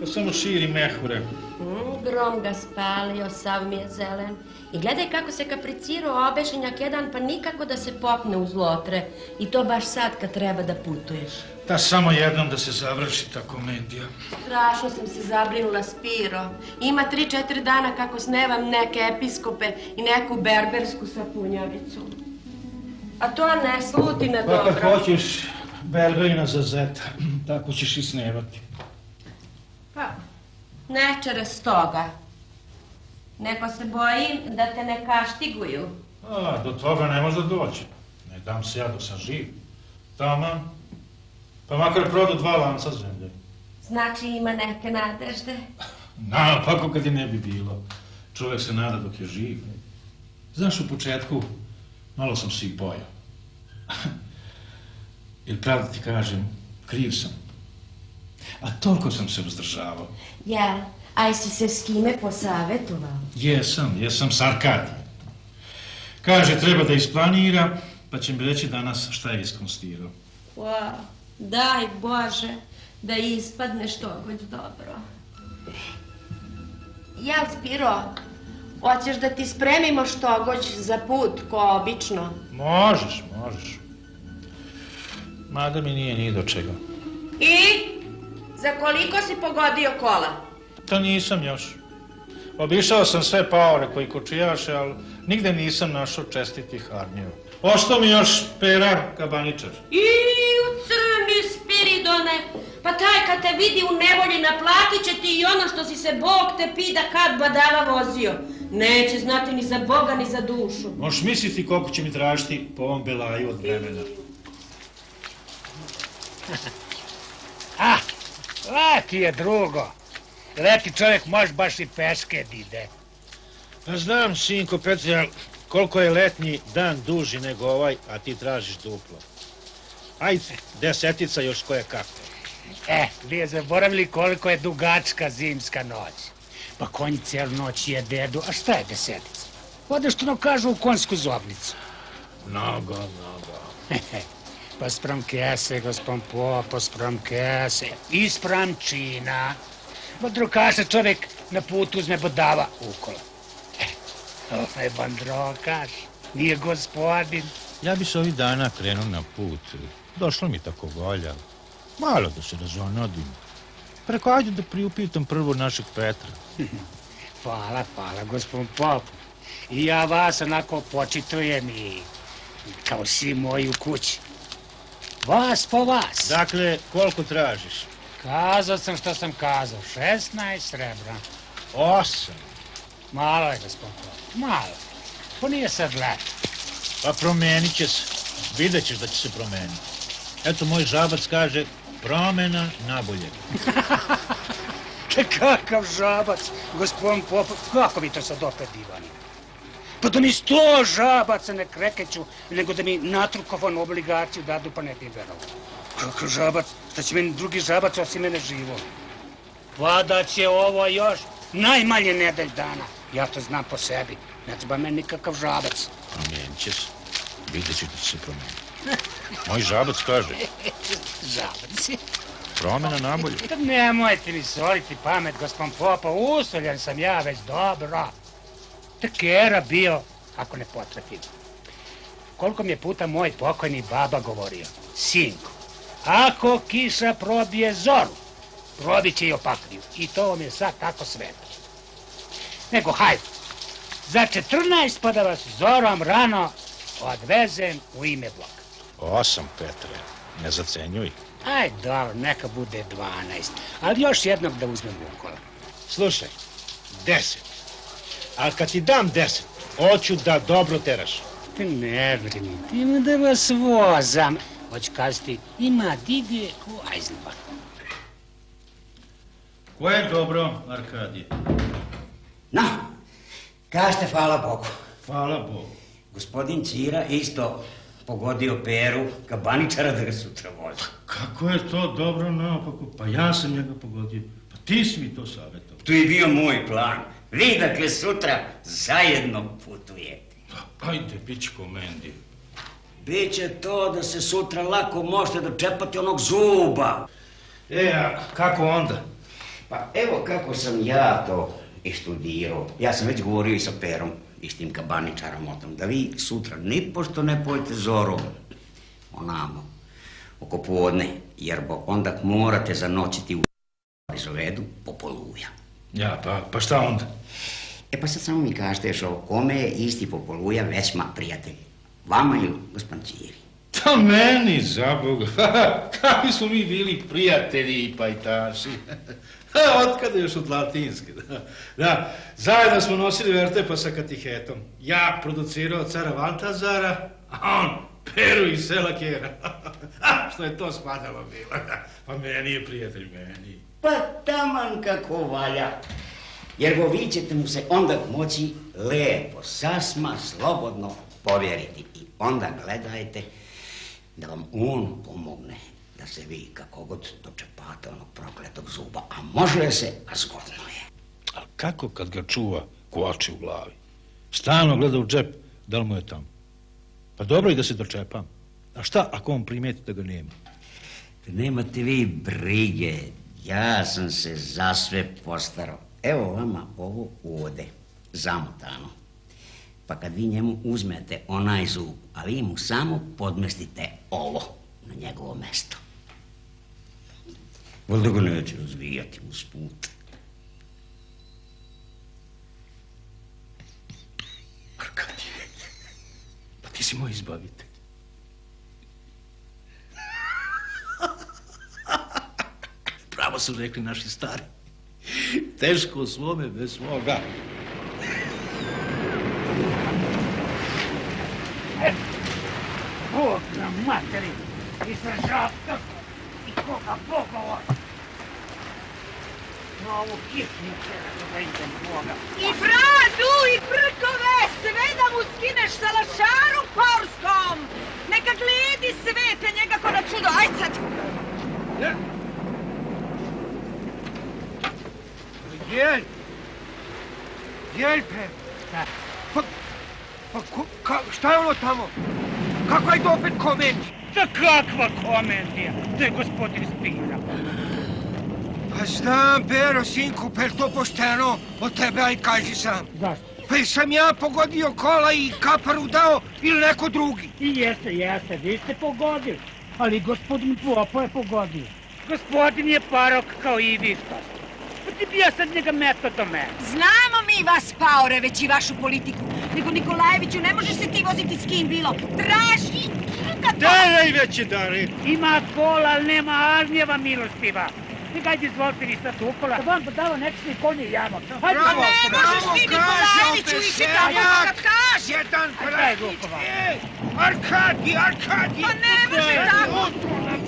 pa samo širi mehure. Mm, grom ga spalio, sav mi je zelen. I gledaj kako se kapricirao obešenjak jedan, pa nikako da se popne uz lotre. I to baš sad kad treba da putuješ. Da samo jednom da se završi ta komedija. Strašno sam se zabrinula Spiro. Ima tri, četiri dana kako snevam neke episkope i neku berbersku sapunjavicu. A to ne sluti na Pa kad dobro. hoćeš Belbejna za zeta, tako ćeš i snevati. Pa, ne čeres toga. Neko se bojim da te ne kaštiguju. A, do toga ne može doći. Ne dam se ja dok sam živ. Taman. Pa makar produ dva lanca zemlje. Znači ima neke nadežde. Naopako kad je ne bi bilo. Čovjek se nada dok je živ. Znaš, u početku malo sam se i bojao. Jer pravda ti kažem, kriv sam. A toliko sam se uzdržavao. Ja, aj si se s kime posavetovao? Jesam, jesam s Arkadijem. Kaže, treba da isplanira, pa će mi reći danas šta je iskonstirao. Wow, daj Bože da ispadne što god dobro. Ja, Spiro, hoćeš da ti spremimo što god za put, ko obično? Možeš, možeš. Mada mi nije ni do čega. I? Za koliko si pogodio kola? To nisam još. Obišao sam sve paore koji kočijaše, ali nigde nisam našao čestitih harnjeva. Ostao mi još pera kabaničar. I u crn ne? Pa taj kad te vidi u nevolji naplatit će ti i ono što si se Bog te pida kad badava vozio. Neće znati ni za Boga ni za dušu. Možeš misliti koliko će mi tražiti po ovom belaju od vremena. Leti je drugo. Leti čovjek može baš i peške ide. Pa znam, sinko Petre, ali koliko je letnji dan duži nego ovaj, a ti tražiš duplo. Ajde, desetica još koje kako. E, vi zaboravili koliko je dugačka zimska noć. Pa konj cijelu noć je dedu, a šta je desetica? Ode što nam kažu u konjsku zobnicu. Mnogo, mnogo. sprem kese, gospon Popo, sprem kese. I sprem čina. Pa drugače čovjek na putu uzme bodava ukolo. E, ovo je bandrokaš, nije gospodin. Ja bi se ovih dana krenuo na put. Došlo mi tako volja. Malo da se razonodim. Preko, ajde da priupitam prvo našeg Petra. Hvala, hvala, gospod Pop. I ja vas onako počitujem i kao svi moji u kući. Vas po vas. Dakle, koliko tražiš? Kazao sam što sam kazao. 16 srebra. Osam. Malo je, gospod. Malo. Pa nije sad leto. Pa promenit će se. Vidjet ćeš da će se promeniti. Eto, moj žabac kaže, promena na bolje. Te kakav žabac, gospodin Pop. Kako vi to sad opet divani? Pa da mi sto žabaca ne krekeću, nego da mi natrukovanu obligaciju dadu, pa ne bi verovao. Kakav žabac? Šta će meni drugi žabac osim mene živo? Pa da će ovo još najmanje nedelj dana. Ja to znam po sebi. Ne treba meni nikakav žabac. Promijenit će se. Vidjet ćeš da će se promijeniti. Moj žabac kaže, Žabac. promena na bolje. Nemojte mi soliti pamet, gospod Popa, usoljen sam ja već dobro. Tekera bio, ako ne potvrdim. Koliko mi je puta moj pokojni baba govorio, sinko, ako kiša probije zoru, probit će i opakliju. I to vam je sad tako sveto. Nego, hajde, za 14 pa da vas zorom rano odvezem u ime bloka. Osam, Petre. Ne zacenjuj. Aj, dobro, neka bude 12. Ali još jednog da uzmem okolo. Slušaj, deset. A kad ti dam deset, hoću da dobro teraš. Te ne brinite, ima da vas vozam. Hoću kazati, ima dige ko Eisenbach. Ko je dobro, Arkadije? No, kažete hvala Bogu. Hvala Bogu. Gospodin Cira isto pogodio peru kabaničara da ga sutra vozi. Kako je to dobro naopako? Pa ja sam njega pogodio. Pa ti si mi to savjetovao. Tu je bio moj plan. Vi dakle sutra zajedno putujete. Pa ajde, pičko Mendi. Biće to da se sutra lako možete dočepati onog zuba. E, a kako onda? Pa evo kako sam ja to ištudirao. Ja sam već govorio i sa Perom i s tim kabaničarom o tom, da vi sutra nipošto ne pojete zorom onamo oko podne, jer bo onda morate zanoćiti u zovedu po poluja. Ja, pa, pa šta onda? E pa sad samo mi kažete još ovo, kome je isti popoluja većma prijatelj? Vama ili gospodin Čiri? To meni, za Boga. Kakvi smo mi bili prijatelji i pajtaši. Otkada još od latinske, da. Da, zajedno smo nosili vertepa sa katihetom. Ja producirao cara Vantazara, a on Peru iz sela Kjera. A, Što je to spadalo bilo. Pa meni je prijatelj, meni. Pa taman kako valja. Jer go vi ćete mu se onda moći lepo, sasma, slobodno povjeriti. I onda gledajte da vam on pomogne da se vi kako god dočepate onog prokletog zuba. A može se, a zgodno je. A kako kad ga čuva ko oči u glavi? Stalno gleda u džep, da li mu je tamo? Pa dobro i da se dočepam. A šta ako on primijeti da ga nema? Nemate vi brige, ja sam se za sve. Evo vama ovo ovde, zamotano. Pa kad vi njemu uzmete onaj zub, a vi mu samo podmestite ovo na njegovo mesto. Valjda ga neće razvijati uz put. Pa ti si moj izbavitelj. Su rekli naši stari. Teško svome bez svoga. Bog na materi, izdržavka i koga bogova. Na ovu hitnu tjera da idem Boga. I bradu, i brkove, sve da mu skineš sa lašaru porskom. Neka gledi svete njega ko na čudo. Aj sad. Jel? Jel, pe? Pa, pa ka, šta je ono tamo? Kakva je to opet komedija? Da kakva komedija? To je gospodin Spira. Pa znam, Pero, sinku, pa je to pošteno od tebe, aj kaži sam. Zašto? Pa sam ja pogodio kola i kaparu dao ili neko drugi? I jeste, jeste, vi ste pogodili. Ali gospodin Popo je pogodio. Gospodin je parok kao i vi ti bi ja sad njega meto do mene. Znamo mi vas, Paore, već i vašu politiku. Nego, Nikolajeviću, ne možeš se ti voziti s kim bilo. Traži da to... Daj veći dare. Ima kola, ali nema arnjeva milostiva. Ti gajde izvolite vi sad ukola. Da vam dava nečni konje jamo. Hajde, Bravo, bravo, možeš ti, Nikolajeviću, tako seljak. kad kaže. Jedan. Vukova. Ej, Arkadi, Arkadi. Pa ne može tako.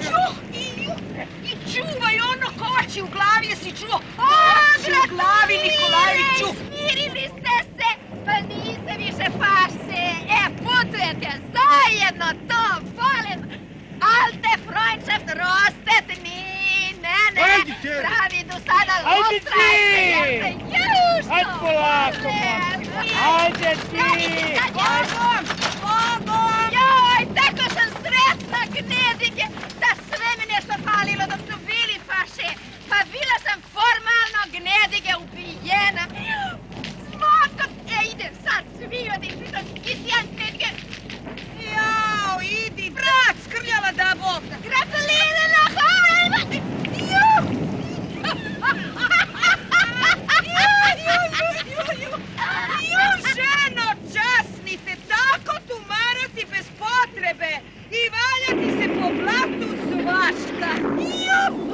Čuh, čuvaj ono koči u glavi, jesi čuo? Koči u glavi, Nikolajeviću. Smirili ste se, pa niste više farse. E, putujete zajedno, to volim. Alte Freundschaft rostet ni, ne, ne. Pravi idu sada Ajde lustrajte, ti. jeste, jušto. Ajde polako, Ajde ti. Bogom, Bogom. Joj, tako sam sretna, gnedike, da sve mi nešto falilo dok su bili faše. Pa bila sam formalno gnedike ubijena. Smoko, e, idem sad svi odim, pitam, idi ja gnedike. Jao, idi, brat, skrljala da Bog da. Gratulirala, hvala! Juh! Ju, ženo, časnite, tako tumarati bez potrebe i valjati se po blatu svašta. Ju!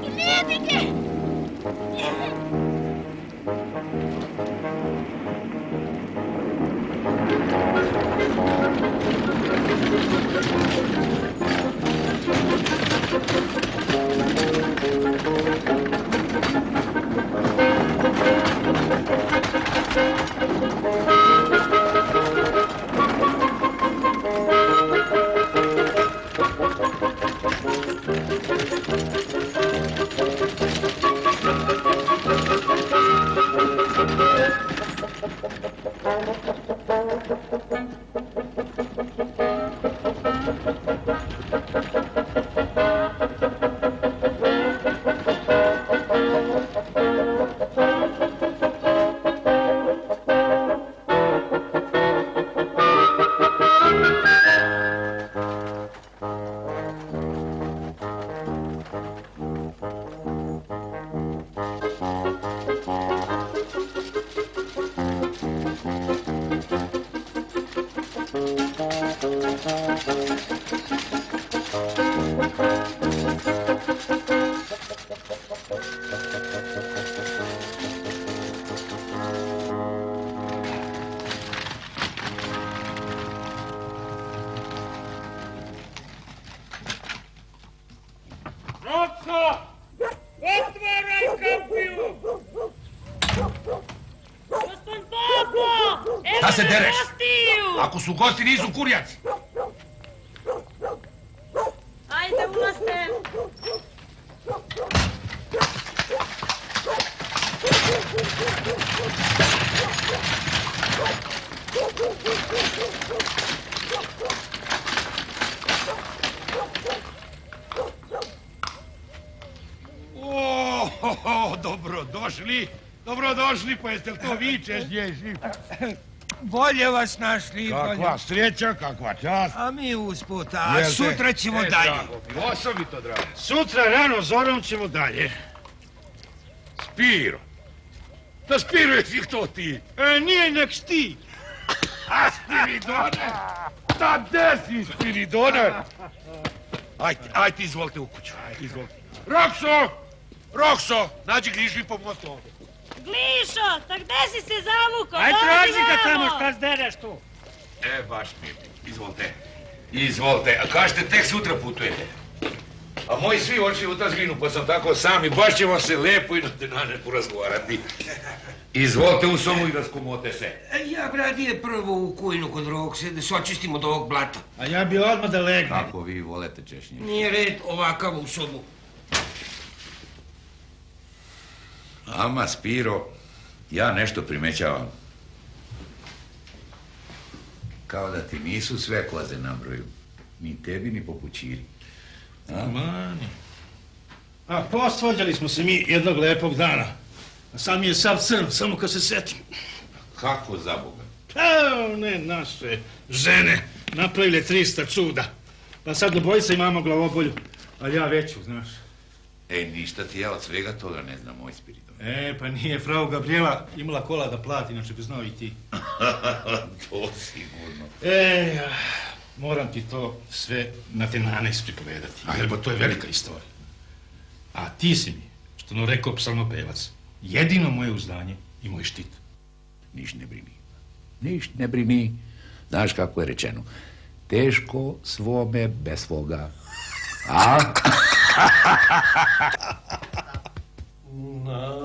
Gnedike! Rocco! Su gosti, nisu kurjaci. Ajde, ulazte. O, ho, ho, dobrodošli. Dobrodošli, pa jeste li to vi čežnježi? Bolje vas našli. Kakva bolje. sreća, kakva čast. A mi usput, a Jel te? sutra ćemo E, dalje. drago Osobito drago. Sutra rano zorom ćemo dalje. Spiro. Da Spiro jesi to ti? E, nije nek ti. A Spiridone! Da, gde si, Spiridone? Ajde, ajde, izvolite u kuću. Izvolite. Rokso! Rokso! Nađi grižu po mostu ovdje. Glišo, tak gde si se zavuko? Aj, traži ga tamo, šta zdereš tu? E, baš mi. Izvolite. Izvolite. A kažete, tek sutra putujete. A moji svi oči u tazbinu, pa sam tako sam i baš ćemo se lepo i na tenane porazgovarati. Izvolite u somu i raskomote se. Ja bi radije prvo u kujnu kod Rokse, da se očistimo od ovog blata. A ja bi odmah da legnem. Kako vi volete češnje? Nije red ovakav u sobu. Ama, Spiro, ja nešto primećavam. Kao da ti nisu sve koze na broju. Ni tebi, ni popućiri. A? Mani. A posvađali smo se mi jednog lepog dana. A sam je sav crn, samo kad se setim. Kako za Boga? Pa, ne, naše žene napravile 300 čuda. Pa sad obojica imamo glavobolju, a ja veću, znaš. Ej, ništa ti ja od svega toga ne znam, moj Spiridon. E, pa nije frau Gabriela imala kola da plati, inače bi znao i ti. to sigurno. E, ja, moram ti to sve na te nanes pripovedati. A jer to je velika istorija. A ti si mi, što no rekao psalmopevac, jedino moje uzdanje i moj štit. Niš ne brini. Niš ne brini. Znaš kako je rečeno? Teško svome bez svoga. A? Na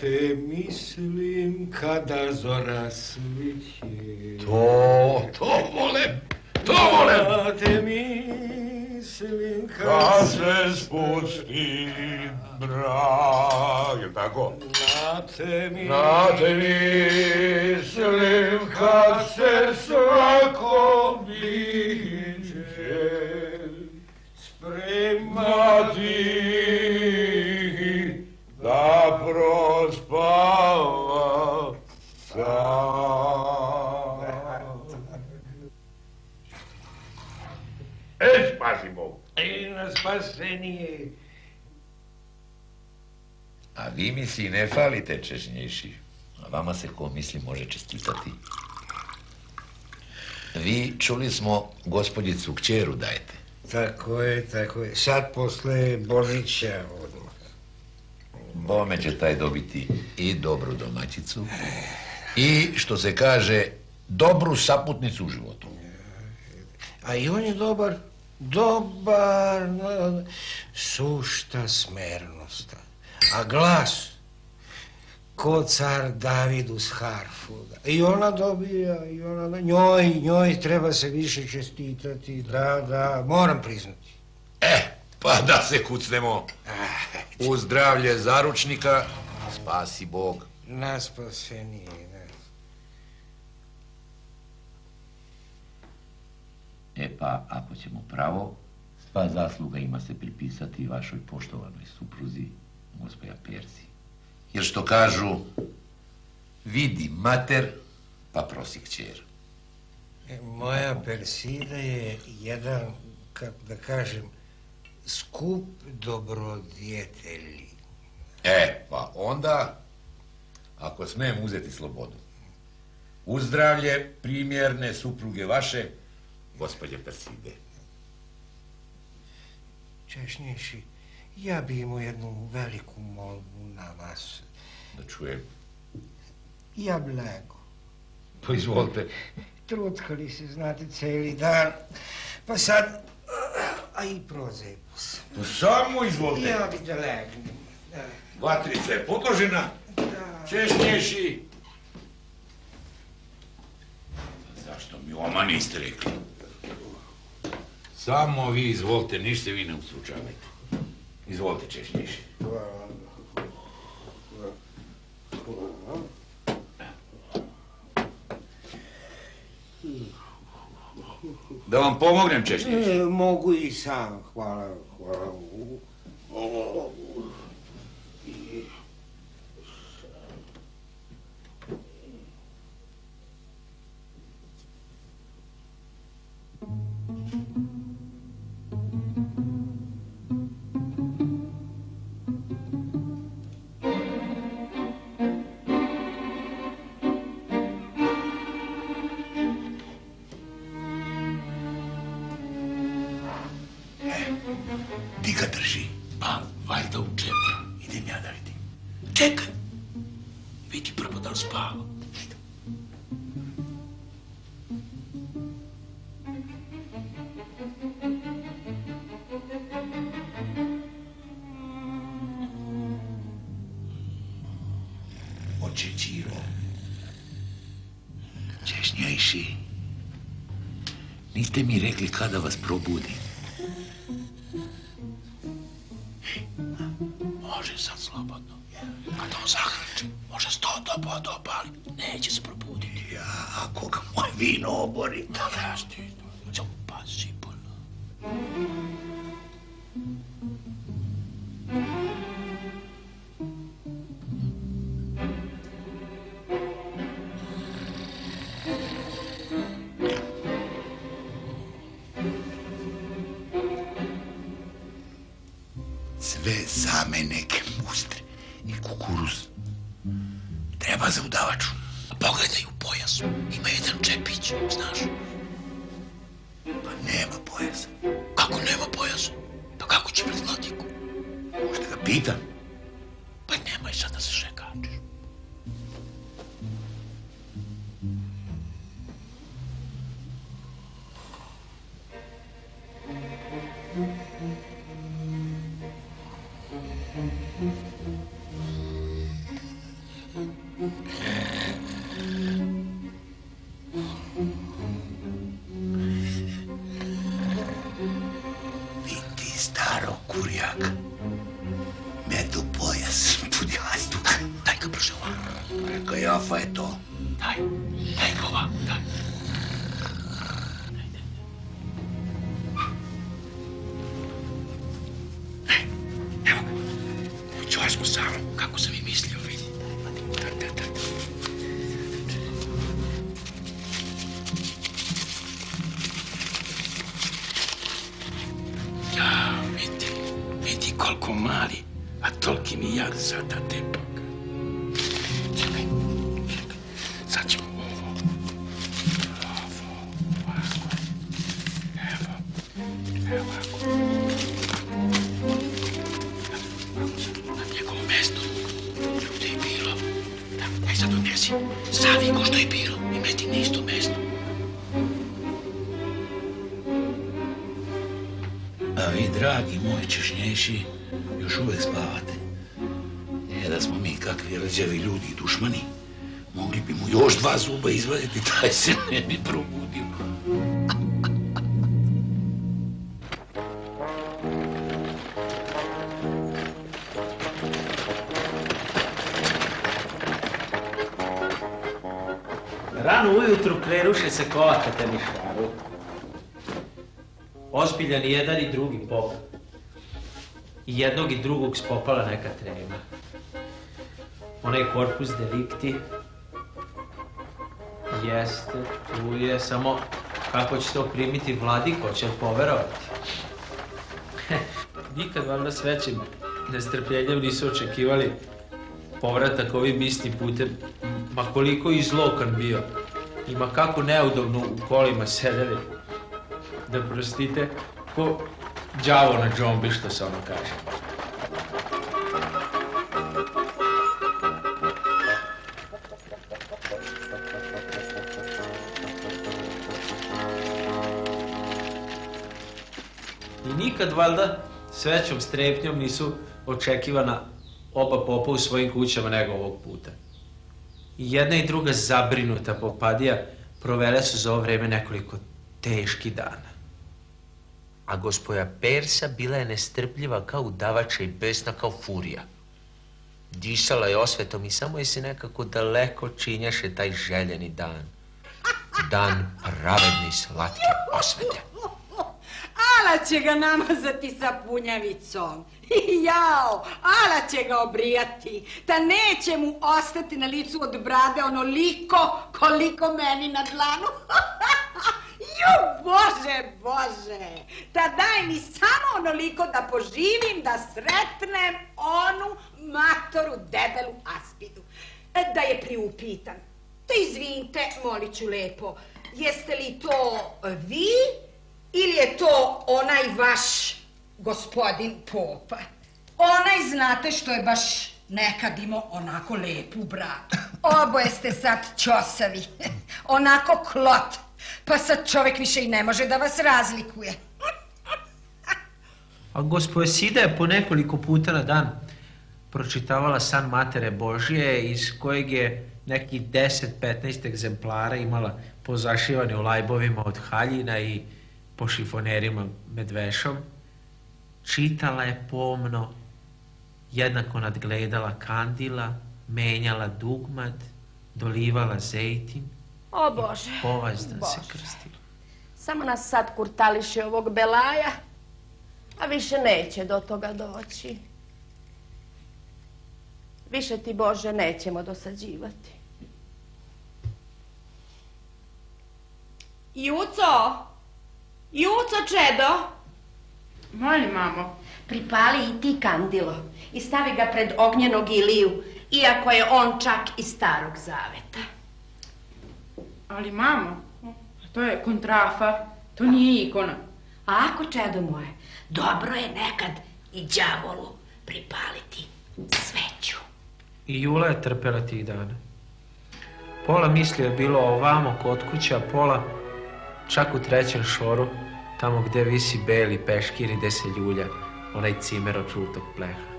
te mislim kada zora sviće To, to volem, to volem. Na te mislim Se spusti mrak, je tako? Na te Na te mislim kad se svako biće spremati da prospava. E, spasi Bog. I na spasenije A vi mi si ne falite češnješi. A vama se ko misli može čestitati. Vi čuli smo gospodjicu kćeru dajete. Tako je, tako je. Sad posle Božića odmah. Bome će taj dobiti i dobru domaćicu i, što se kaže, dobru saputnicu u životu. A i on je dobar, dobar, sušta smernost. A glas, ko car David uz harfu. I ona dobija, i ona, njoj, njoj treba se više čestitati, da, da, moram priznati. Pa da se kucnemo. U zdravlje zaručnika, spasi Bog. Na spasenije, E pa, ako ćemo pravo, sva zasluga ima se pripisati vašoj poštovanoj supruzi, gospoja Persi. Jer što kažu, vidi mater, pa prosi kćer. E, Moja Persida je jedan, kako da kažem, skup dobrodjetelji. E, pa onda, ako smijem uzeti slobodu, u zdravlje primjerne supruge vaše, gospođe Perside. Češnješi, ja bi imao jednu veliku molbu na vas. Da čujem. Ja bi lego. Pa izvolite. Trutkali se, znate, cijeli dan. Pa sad, a i prozepu sam. Pa samo izvolite. Ja bi da legnem. Da. Vatrica je podložena, češnješi. Zašto mi oma niste rekli? Samo vi izvolite, ništa se vi ne ustručavajte. Izvolite, češnješi. Da vam pomognem, češnješi? E, mogu i sam, hvala, hvala. Чека държи. Бан, вайда от джепа. И не мядайте. Чека. Вики пропадал спава. Oče Čiro, ćeš njajši, niste mi rekli kada vas probudim. Može sad slobodno. Kad on zahrči, može sto do boda opali. Neće se probuditi. Ja, ako ga moje vino obori. Da, rđavi ljudi i dušmani, mogli bi mu još dva zuba izvaditi, taj se ne bi probudio. Rano ujutru krenuše se kola ka tenišaru. Ozbiljan i jedan i drugi pop. I jednog i drugog spopala neka trema. Onaj korpus delikti jeste, tu je, samo kako će to primiti vladiko, će poverovati? Nikad valjda s većim nestrpljenjem nisu očekivali povratak ovim istim putem, ma koliko i zlokan bio, i ma kako neudobno u kolima sedeli, da prostite, ko đavo na džombi, što se ono kaže. Nikad valjda s većom strepnjom nisu očekivana oba popa u svojim kućama nego ovog puta. I jedna i druga zabrinuta popadija provele su za ovo vreme nekoliko teški dana. A gospoja Persa bila je nestrpljiva kao udavača i besna kao furija. Disala je osvetom i samo je se nekako daleko činjaše taj željeni dan. Dan pravedne i slatke osvete. Ala će ga namazati sa punjavicom. Jao, ala će ga obrijati. Ta neće mu ostati na licu od brade onoliko koliko meni na dlanu. Ju, Bože, Bože, ta daj mi samo onoliko da poživim, da sretnem onu matoru debelu aspidu. E, Da je priupitan. Da izvinite, molit ću lepo, jeste li to vi ili je to onaj vaš gospodin Popa? Onaj znate što je baš Nekad imao onako lepu braku. Oboje ste sad ćosavi. Onako klot. Pa sad čovjek više i ne može da vas razlikuje. A gospoja Sida je po nekoliko puta na dan pročitavala san Matere Božije iz kojeg je neki 10-15 egzemplara imala pozašivane u lajbovima od haljina i po šifonerima medvešom. Čitala je pomno, jednako nadgledala kandila, menjala dugmad, dolivala zejtin, O Bože. povazdan se Bože. krstila. Samo nas sad kurtališe ovog belaja, a više neće do toga doći. Više ti Bože nećemo dosađivati. Juco! Juco, čedo! Molim, mamo. Pripali i ti kandilo i stavi ga pred ognjenog Iliju, iako je on čak iz starog zaveta. Ali, mamo, to je kontrafa, to nije ikona. A ako, čedo moje, dobro je nekad i đavolu pripaliti sveću. I Jula je trpela tih dana. Pola misli je bilo ovamo kod kuće, a pola čak u trećem šoru, tamo gdje visi beli peškir i gdje se ljulja onaj cimer od žutog pleha.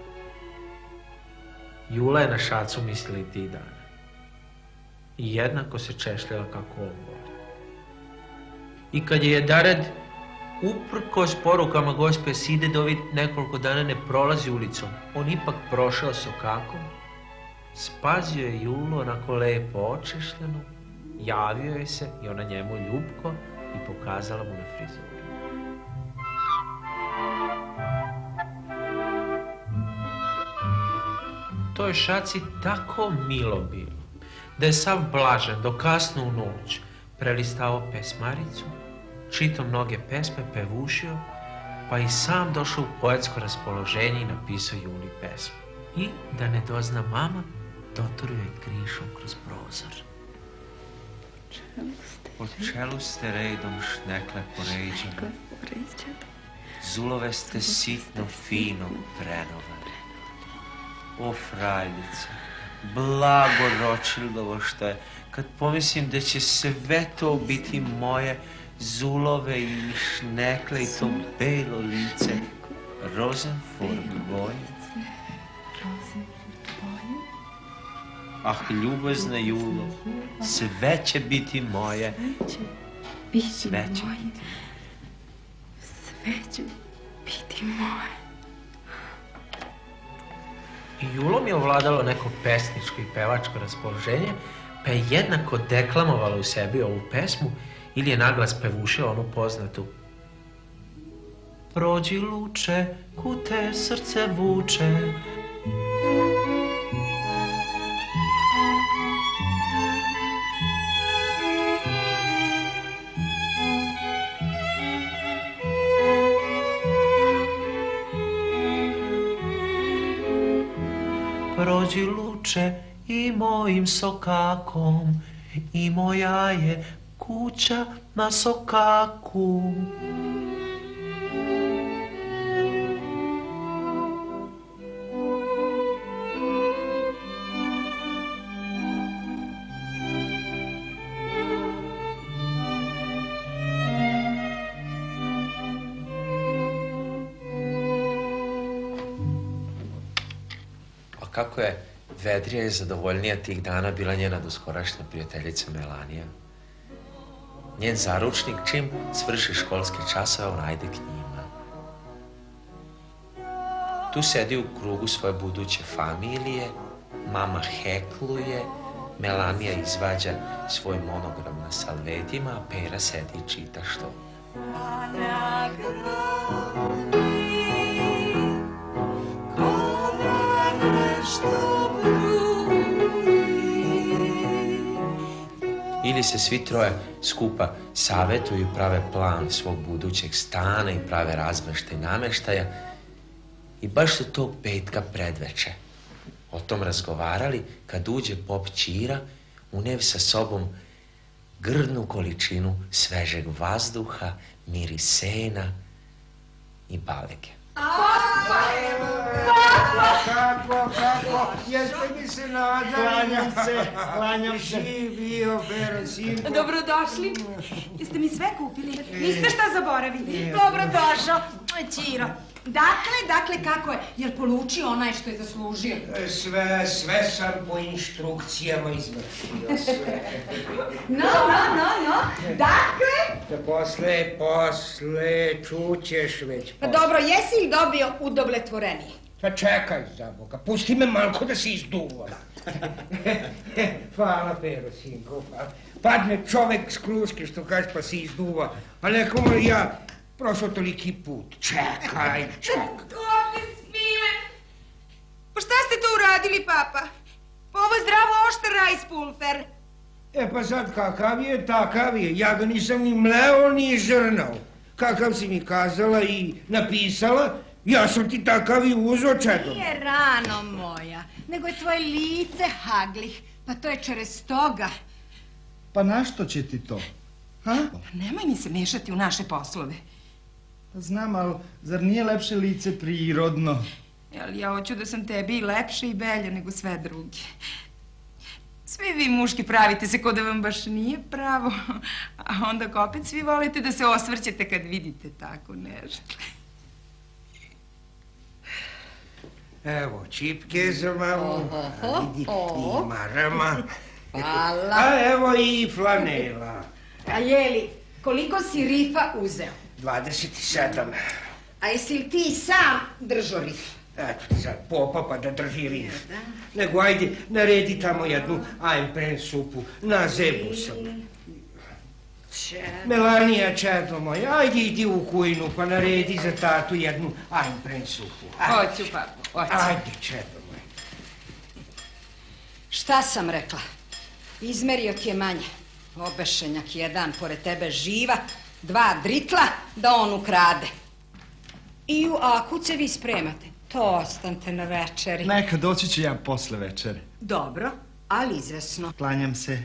Jula je na šacu mislila i dana. I jednako se češljala kako on voli. I kad je Dared uprkos porukama gospe Side nekoliko dana ne prolazi ulicom, on ipak prošao sokakom, spazio je Julu onako lepo očešljenu, javio je se i ona njemu ljubko i pokazala mu na frizuru. Toj šaci tako milo bilo, da je sav blažen do kasno u noć prelistao pesmaricu, čitao mnoge pesme, pevušio, pa i sam došao u poetsko raspoloženje i napisao Juli pesmu. I, da ne dozna mama, doturio je krišom kroz prozor. Po čelu ste rejdom šnekle poređane, zulove ste sitno fino prenovane. O frajlice, blago ročildovo što je, kad pomislim da će sve to biti moje, zulove i šnekle i to belo lice, Rosenford boje. Ah, ljubazna Julo, sve će biti moje, sve će biti Sve će biti moje. I Julom je ovladalo neko pesničko i pevačko raspoloženje, pa je jednako deklamovala u sebi ovu pesmu ili je naglas pevušila onu poznatu. Prođi luče, ku te srce vuče. I mojim sokakom i moja je kuća na sokaku. Vedrija i zadovoljnija tih dana bila njena doskorašnja prijateljica Melanija. Njen zaručnik čim svrši školske časove, on ajde k njima. Tu sedi u krugu svoje buduće familije, mama hekluje, Melanija izvađa svoj monogram na salvetima, a Pera sedi i čita što. Ili se svi troje skupa savetuju i prave plan svog budućeg stana i prave razmeštaj nameštaja. I baš su tog petka predveče o tom razgovarali kad uđe pop Ćira, unev sa sobom grdnu količinu svežeg vazduha, miris sena i balege. Pa Kako, kako? Jeste mi se nadali? Klanjam se, klanjam se. Živ bio, Pero, sinko. Dobrodošli. Jeste mi sve kupili? E. Niste šta zaboravili? E. Dobrodošao. Ćiro. Dakle, dakle, kako je? Jel polučio onaj što je zaslužio? Sve, sve sam po instrukcijama izvršio, sve. No, no, no, no. Dakle, Da posle, posle, čućeš već. pa posle. dobro, jesi li dobio udobletvorenije? Pa čekaj, za Boga, pusti me malko da se izduvam. hvala, Pero, sinko, hvala. Padne čovek s kruške, što kaže, pa se izduva. A neko mu ja prošao toliki put. Čekaj, čekaj. Ovdje spile. Pa šta ste to uradili, papa? Pa ovo je zdravo oštar rajspulfer. E pa sad kakav je, takav je. Ja ga nisam ni mleo, ni žrnao. Kakav si mi kazala i napisala, ja sam ti takav i uzo čedom. Nije rano moja, nego je tvoje lice haglih. Pa to je čerez toga. Pa našto će ti to? Ha? Pa nemoj mi se mešati u naše poslove. Znam, ali zar nije lepše lice prirodno? Jel ja hoću da sam tebi i lepše i belje nego sve druge. Svi vi muški pravite se ko da vam baš nije pravo, a onda opet svi volite da se osvrćete kad vidite tako nešto. Evo, čipke za malo. A vidi, i marama. Hvala. A evo i flanela. A jeli, koliko si rifa uzeo? 27. A jesi li ti sam držao rif? Eto ti sad popa pa da drži rif. Nego ajde, naredi tamo jednu ajmpren supu. Na zebu sam. Melanija, čedo moja, ajde idi u kujnu pa naredi za tatu jednu ajmpren supu. Hoću, papo, hoću. Ajde, čedo moja. Šta sam rekla? Izmerio ti je manje. Obešenjak jedan pored tebe živa, dva dritla da on ukrade. I u a kud se vi spremate? To ostanite na večeri. Neka, doći ću ja posle večere. Dobro, ali izvesno. Klanjam se.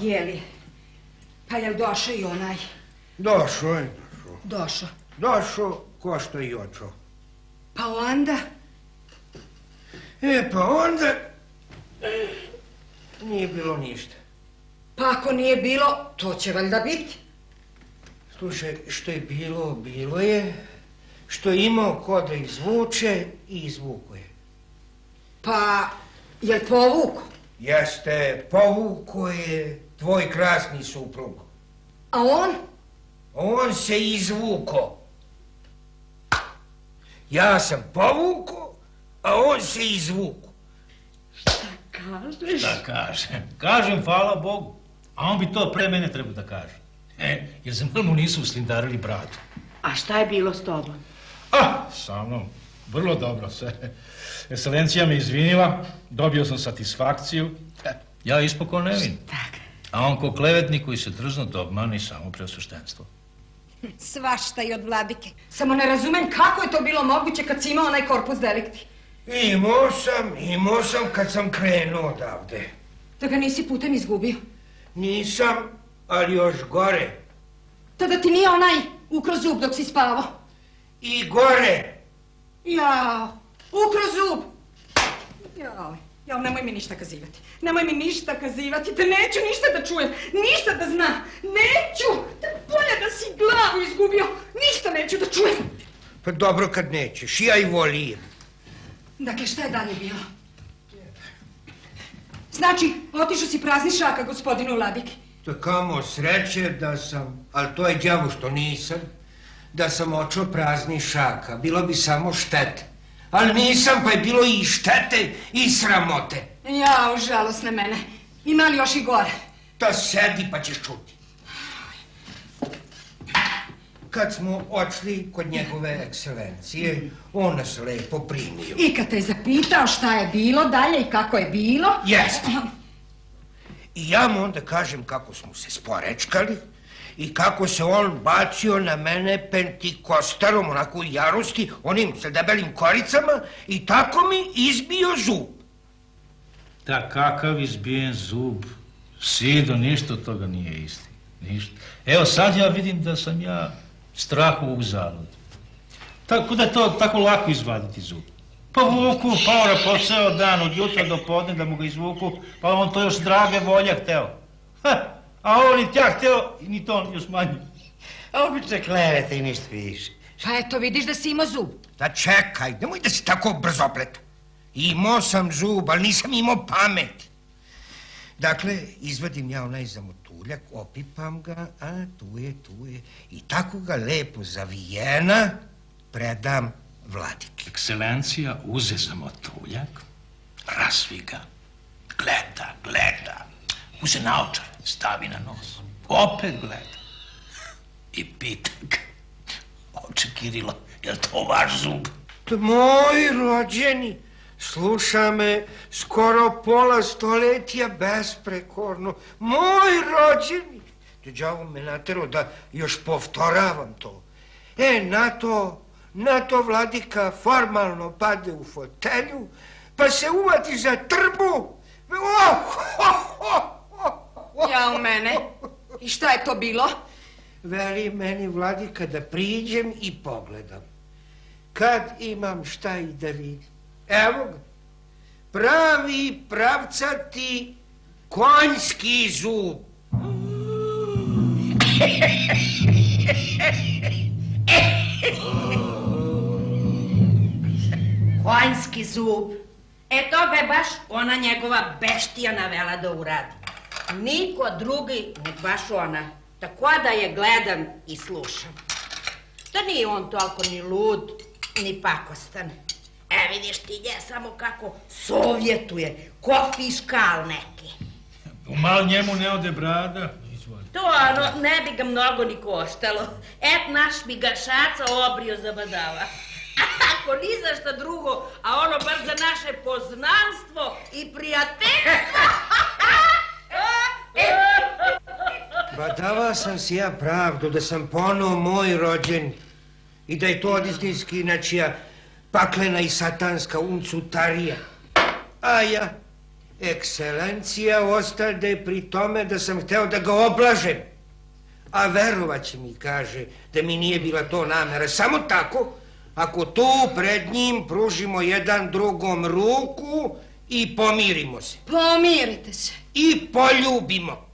Jeli? Pa jel došao i onaj? Došao je, došao. Došao. Došao, ko što i očo. Pa onda? E, pa onda... e, Nije bilo ništa. Pa ako nije bilo, to će valjda biti. Slušaj, što je bilo, bilo je. Što je imao ko da izvuče, i izvuko je. Pa, jel povuku? Jeste, povuko je tvoj krasni suprug. A on? On se izvuko. Ja sam povuko, a on se izvuko. Kažeš? Šta kažem? Kažem, hvala Bogu. A on bi to pre mene trebao da kaže. E, jer za mu nisu uslindarili bradu. A šta je bilo s tobom? Ah, sa mnom. Vrlo dobro sve. Ekscelencija me izvinila, dobio sam satisfakciju. E, Ja ispoko nevin. A on ko klevetnik koji se drzno da obmani samo preosuštenstvo. Svašta i od vladike. Samo ne razumem kako je to bilo moguće kad si imao onaj korpus delikti. Imao sam, imao sam kad sam krenuo odavde. Da ga nisi putem izgubio. Nisam, ali još gore. Da da ti nije onaj ukro zub dok si spavao. I gore. Jao, ukro zub. Jao, jao, nemoj mi ništa kazivati. Nemoj mi ništa kazivati, te neću ništa da čujem, ništa da znam. Neću, da bolje da si glavu izgubio. Ništa neću da čujem. Pa dobro kad nećeš, ja i volijem. Dakle, šta je dalje bilo? Znači, otišao si prazni šaka, gospodinu Vladiki. Da kamo sreće da sam, ali to je đavo što nisam, da sam očeo prazni šaka. Bilo bi samo štete. Ali nisam, pa je bilo i štete i sramote. Jao, žalosne mene. Ima li još i gore? Da sedi pa ćeš čuti. Kad smo očli kod njegove ekscelencije, on nas lepo primio. I kad te je zapitao šta je bilo dalje i kako je bilo... Jeste. I ja mu onda kažem kako smo se sporečkali i kako se on bacio na mene pentikostarom, onako u jarosti, onim sa debelim koricama i tako mi izbio zub. Da kakav izbijen zub. Sido, ništa od toga nije isti. Ništa. Evo sad ja vidim da sam ja strahu u zalud. Tako da je to tako lako izvaditi zub. Pa vuku, paora posao dan od jutra do podne da mu ga izvuku, pa on to još drage volje hteo. Ha, a on ni tja hteo, i ni to još manje. Obično klevete i ništa više. Pa eto, vidiš da si imao zub. Da čekaj, nemoj da si tako brzo pleta. Imao sam zub, ali nisam imao pamet. Dakle, izvadim ja onaj zamotuljak, opipam ga, a tu je, tu je. I tako ga lepo zavijena predam vladiki. Ekscelencija uze za motuljak, rasvi ga, gleda, gleda, uze naočare, stavi na nos, opet gleda. I pita ga, oče Kirilo, je li to vaš zub? Moj rođeni, sluša me skoro pola stoletija besprekorno. Moj rođeni. Đavo me natero da još povtoravam to. E, na to, na to vladika formalno pade u fotelju, pa se uvati za trbu. Oh, oh, oh, oh, Ja u mene. I šta je to bilo? Veli meni vladika da priđem i pogledam. Kad imam šta i da vidim. Evo ga. Pravi pravcati konjski zub. Konjski zub. E to je baš ona njegova beštija navela da uradi. Niko drugi, nek baš ona. Tako da je gledam i slušam. Da nije on toliko ni lud, ni pakostan. E vidiš ti nje samo kako sovjetuje, ko fiškal neki. Umal njemu ne ode brada. To ono, ne bi ga mnogo ni koštalo. Et naš bi ga šaca obrio za badava. Ako ni za šta drugo, a ono baš za naše poznanstvo i prijateljstvo. Badava sam si ja pravdu da sam ponovo moj rođen i da je to od istinski nečija paklena i satanska uncutarija. A ja, ekscelencija, ostade pri tome da sam hteo da ga oblažem. A verovat će mi, kaže, da mi nije bila to namera. Samo tako, ako tu pred njim pružimo jedan drugom ruku i pomirimo se. Pomirite se. I poljubimo.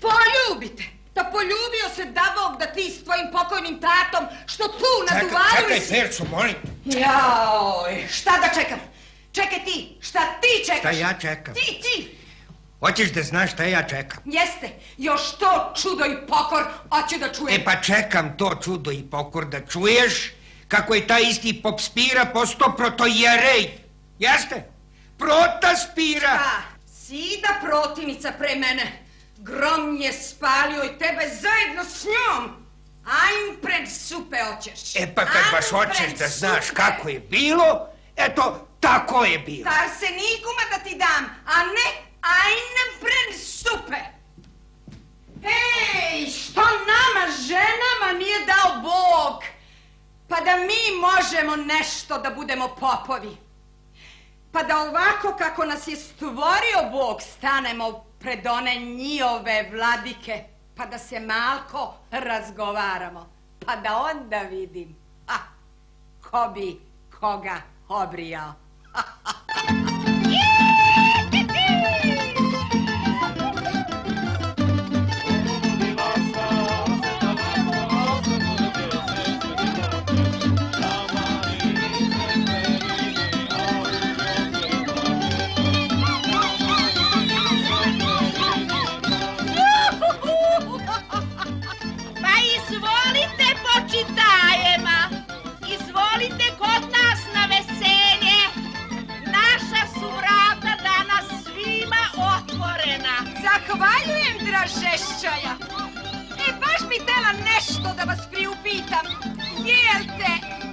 Poljubite. Da poljubio se da Bog da ti s tvojim pokojnim tatom što tu na Čekaj, Duvaru čekaj, si- Fercu, molim. te. Jaoj, šta da čekam? Čekaj ti, šta ti čekaš? Šta ja čekam? Ti, ti. Hoćeš da znaš šta ja čekam? Jeste, još to čudo i pokor hoću da čujem. E pa čekam to čudo i pokor da čuješ kako je taj isti pop Spira postao protojerej. Jeste? Prota Spira! Šta? Sida protivnica pre mene. Grom je spalio i tebe zajedno s njom. Ajm pred supe hoćeš. E pa kad Ajm baš hoćeš da znaš supe. kako je bilo, eto, tako je bilo. Tar se nikuma da ti dam, a ne ajn pred supe. Ej, što nama ženama nije dao Bog? Pa da mi možemo nešto da budemo popovi. Pa da ovako kako nas je stvorio Bog stanemo pred one njihove vladike. Pa da se malko razgovaramo. Pa da onda vidim. Ha, ko bi koga obrijao. Pa bi tela